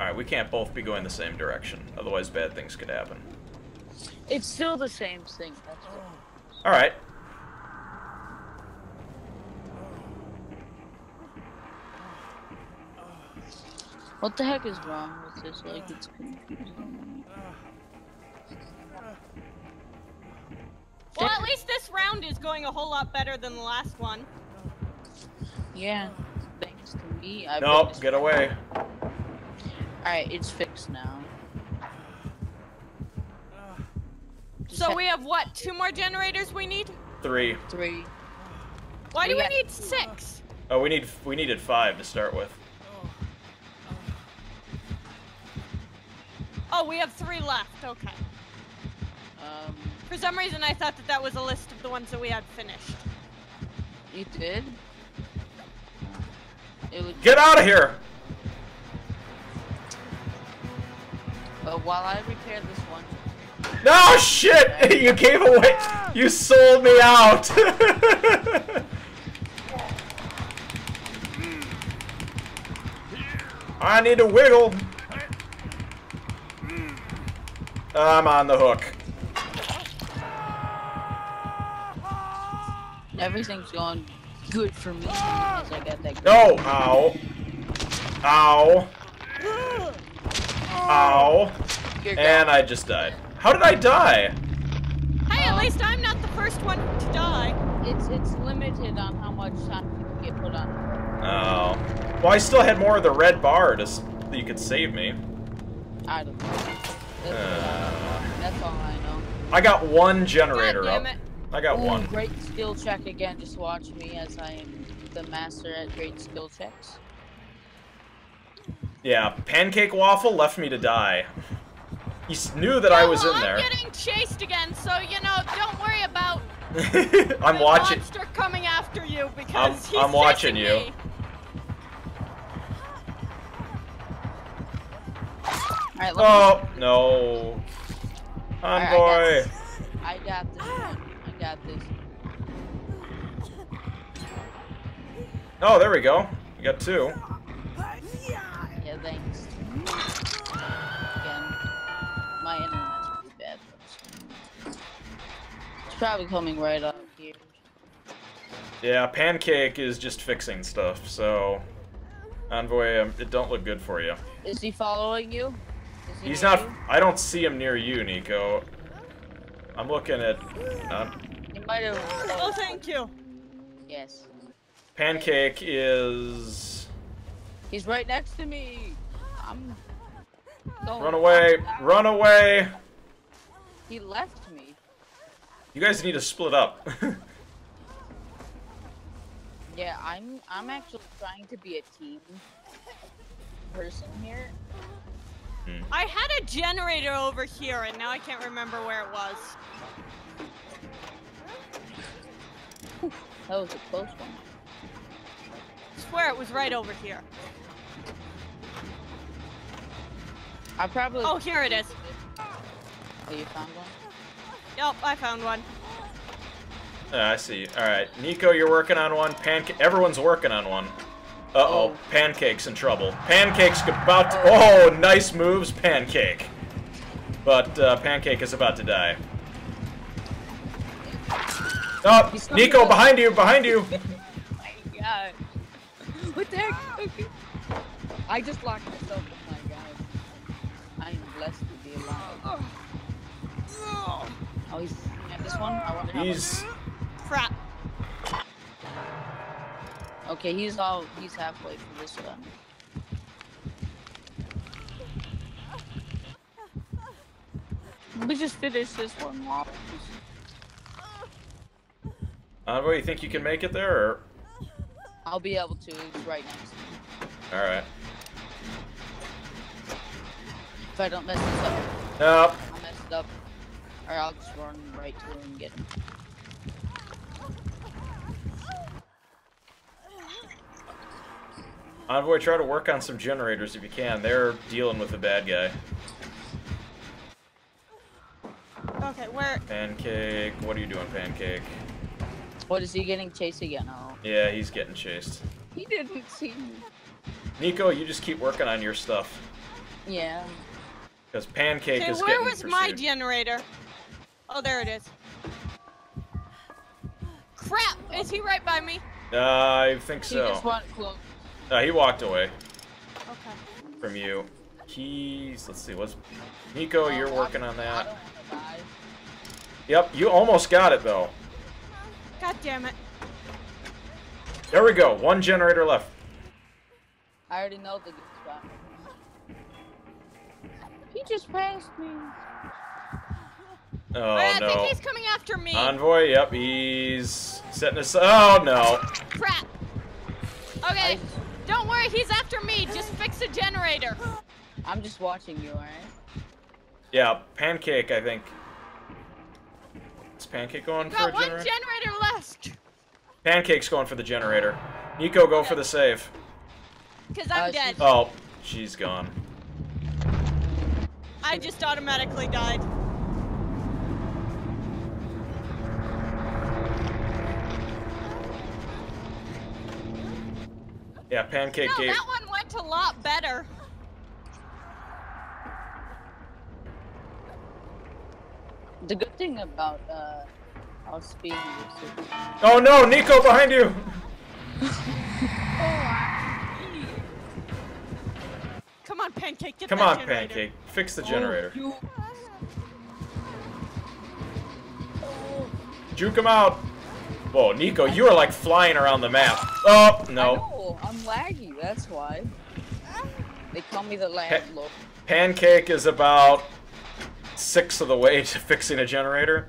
Alright, we can't both be going the same direction. Otherwise, bad things could happen. It's still the same thing. That's what. Alright. What the heck is wrong with this? Like, it's confusing. Well, at least this round is going a whole lot better than the last one. Yeah. Thanks to me. I've Nope, get away. Alright, it's fixed now. So we have what? Two more generators we need? Three. three. Why do We we need six? Oh, we need we needed five to start with. Oh, we have three left. Okay. Um, For some reason, I thought that that was a list of the ones that we had finished. you did? Get out of here! But while I repair this one, No shit! You gave away. You sold me out. I need to wiggle. I'm on the hook. everything's going good for me as I got that. No! Ow. Ow. Ow. And. I just died. How did I die? Hey, at least I'm not the first one to die. It's it's limited on how much time you can get put on. Oh. Well, I still had more of the red bar to s- that you could save me. I don't know. That's, Uh, that's all I know. I got one generator God damn up. It. I got Ooh, one. Great skill check again. Just watch me as I am the master at great skill checks. Yeah, pancake waffle left me to die. He knew that I was well, in there. I'm getting chased again, so you know, don't worry about I'm the watching. monster coming after you because I'm- he's I'm watching chasing you. me. Alright, let Oh no, Alright, I Envoy. got this. I got this one. I got this. Oh, there we go. We got two. Yeah, thanks. Again, my internet's pretty bad. though, so- It's probably coming right up here. Yeah, pancake is just fixing stuff. So, Envoy, um, it don't look good for you. Is he following you? Is he He's not. you? I don't see him near you, Nikko. I'm looking at. Uh, He might have. Oh, thank you. Yes. pancake is. He's right next to me. I'm. Don't Run away! Run away! He left me. You guys need to split up. Yeah, I'm. I'm actually trying to be a team person here. Hmm. I had a generator over here, and now I can't remember where it was. That was a close one. I swear it was right over here. I probably. Oh, here it is. Oh, you found one. Yep, I found one. Uh, I see. All right, Nikko, you're working on one. Pancake. Everyone's working on one. Uh oh, Oh. Pancake's in trouble. Pancake's about to. Oh, nice moves, Pancake. But uh, Pancake is about to die. Oh, Nikko, behind you, behind you. Oh my god. What the heck? Okay. I just locked myself with my guy. I am blessed to be alive. Oh, he's at this one? I wonder He's. Crap. Okay, he's all he's halfway for this one. We just finished this one. Uh, Envoy, you think you can make it there? Or... I'll be able to. Right next to me. All right. If I don't mess this up, Nope. I'll mess it up. Or I'll just run right to him and get him. Envoy, try to work on some generators if you can. They're dealing with the bad guy. Okay, where? Pancake, what are you doing, Pancake? What is he getting chased again? Oh, Yeah, he's getting chased. he didn't see me. Nikko, you just keep working on your stuff. Yeah. Because Pancake Okay, is where getting was my generator? Oh, there it is. Crap! Is he right by me? Uh, I think so. He so. just went close. Uh, he walked away Okay. from you. He's, let's see, what's... Nikko, you're Oh, working on that. don't wanna die. Yep, you almost got it, though. God damn it. There we go, one generator left. I already know the good spot. He just passed me. Oh, I no. think he's coming after me. Envoy, yep, he's setting us... Oh, no. Crap. Okay, I, don't worry, he's after me. Just fix the generator. I'm just watching you, alright? Yeah, Pancake, I think. Is Pancake going for a Got one generator? generator left. Pancake's going for the generator. Nikko, go for the save. Because I'm Uh, dead. Oh, she's gone. I just automatically died. Yeah, Pancake No, gave... that one went a lot better. The good thing about uh, us being this Oh no, Nikko behind you! Come on, Pancake, get Come on, generator. Pancake. Fix the Oh, generator. you- Juke him out! Whoa, Nikko, you are like flying around the map. Oh, I no. know, I'm laggy, that's why. They call me the lag He- look. Pancake is about six of the way to fixing a generator.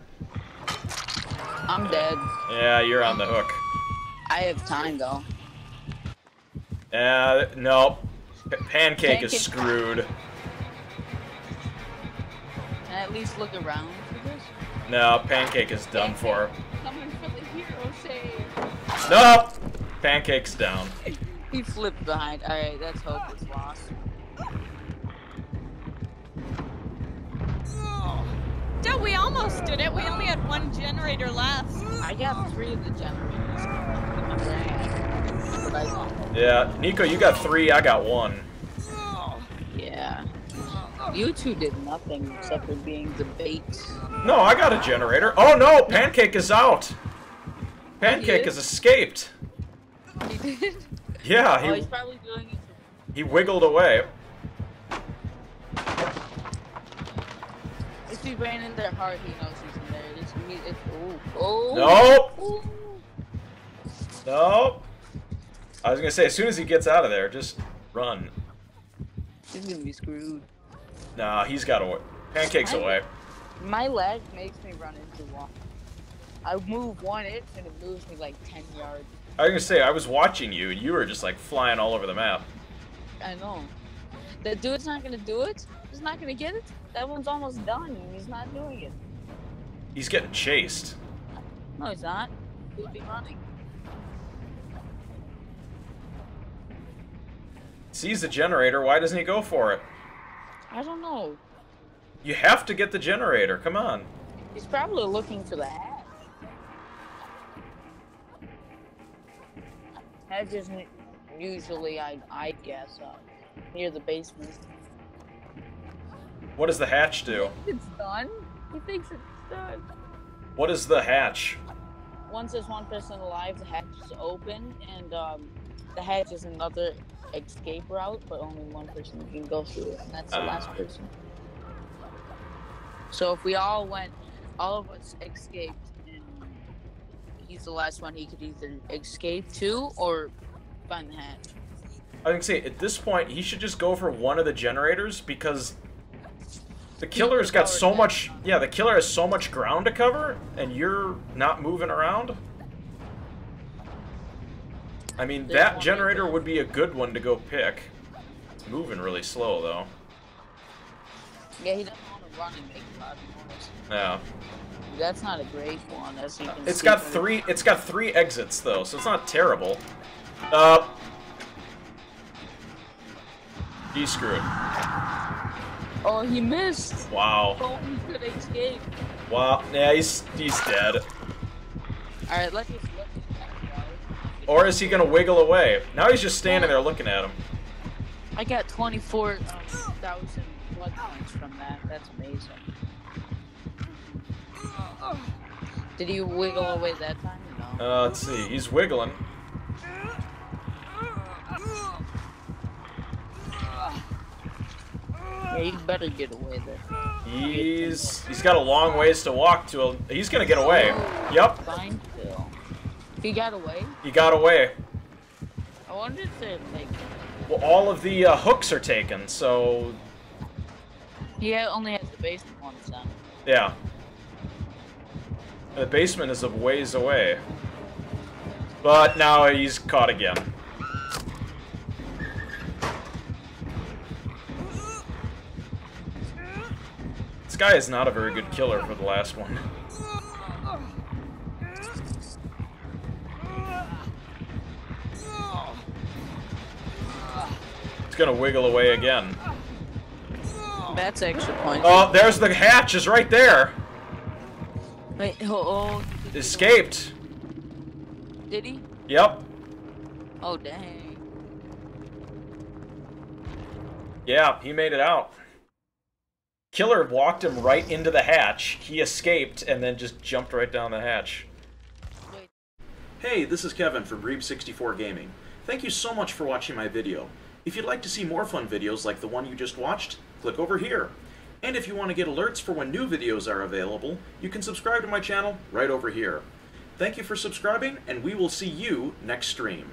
I'm dead. Yeah, you're on the hook. I have time though. Uh, no. P- Pancake is screwed. Can I at least look around for this? No, Pancake is done for. Coming for the hero save. Nope! Pancake's down. He flipped behind. Alright, that's hopeless loss. Dude, we almost did it. We only had one generator left. I got three of the generators. Yeah, Nikko, you got three, I got one. Yeah. You two did nothing except for being the bait. No, I got a generator. Oh no, Pancake is out! Pancake has escaped. He did? Yeah, oh, he's probably doing it. he wiggled away. If he ran in there hard, he knows he's in there. It's, he, it's, oh, Nope! oh. Nope! I was gonna say, as soon as he gets out of there, just run. He's gonna be screwed. Nah, he's got away. Pancake's I- away. My leg makes me run into wall. I move one inch and it moves me like 10 yards. I was gonna say, I was watching you, and you were just like flying all over the map. I know. The dude's not gonna do it. He's not gonna get it that one's almost done. He's not doing it. He's getting chased. No, he's not. He'll be running. Sees the generator. Why doesn't he go for it? I don't know. You have to get the generator. Come on. He's probably looking for the hatch. Hatch isn't usually, I, I guess, uh, near the basement. What does the hatch do? It's done. He thinks it's done. What is the hatch? Once there's one person alive, the hatch is open, and um, the hatch is another escape route, but only one person can go through it, and that's the last Ah. person. So if we all went, all of us escaped, and he's the last one, he could either escape to or find the hatch. I can see at this point he should just go for one of the generators because the killer's got so much. Yeah, the killer has so much ground to cover, and you're not moving around. I mean, that generator would be a good one to go pick. It's moving really slow though. Yeah, he doesn't want to run and make a lot of noise. Yeah, That's not a great one, as you can it's see got three. It's got three exits though, so it's not terrible. Uh, he's screwed. Oh, he missed. Wow. Oh, he could escape. Wow. Yeah, he's he's dead. All right, let's just just. Or is he gonna wiggle away? Now he's just standing there looking at him. I got 24,000 blood points from that. That's amazing. Did he wiggle away that time? No. Uh, let's see. He's wiggling. Yeah, you better get away there. He's he's got a long ways to walk to. A, he's gonna get away. Yep. He got away. he got away. I wonder if they're like. Well, all of the uh, hooks are taken, so He only has the basement ones then. yeah. The basement is a ways away. But now he's caught again. Guy is not a very good killer for the last one. It's gonna wiggle away again. That's extra points. Oh, there's the hatch is right there. Wait, oh, oh, he did get Escaped. Did he? Yep. Oh, dang. Yeah, he made it out. Killer walked him right into the hatch. He escaped and then just jumped right down the hatch. Hey, this is Kevin from Reeb64 Gaming. Thank you so much for watching my video. If you'd like to see more fun videos like the one you just watched, click over here. And if you want to get alerts for when new videos are available, you can subscribe to my channel right over here. Thank you for subscribing, and we will see you next stream.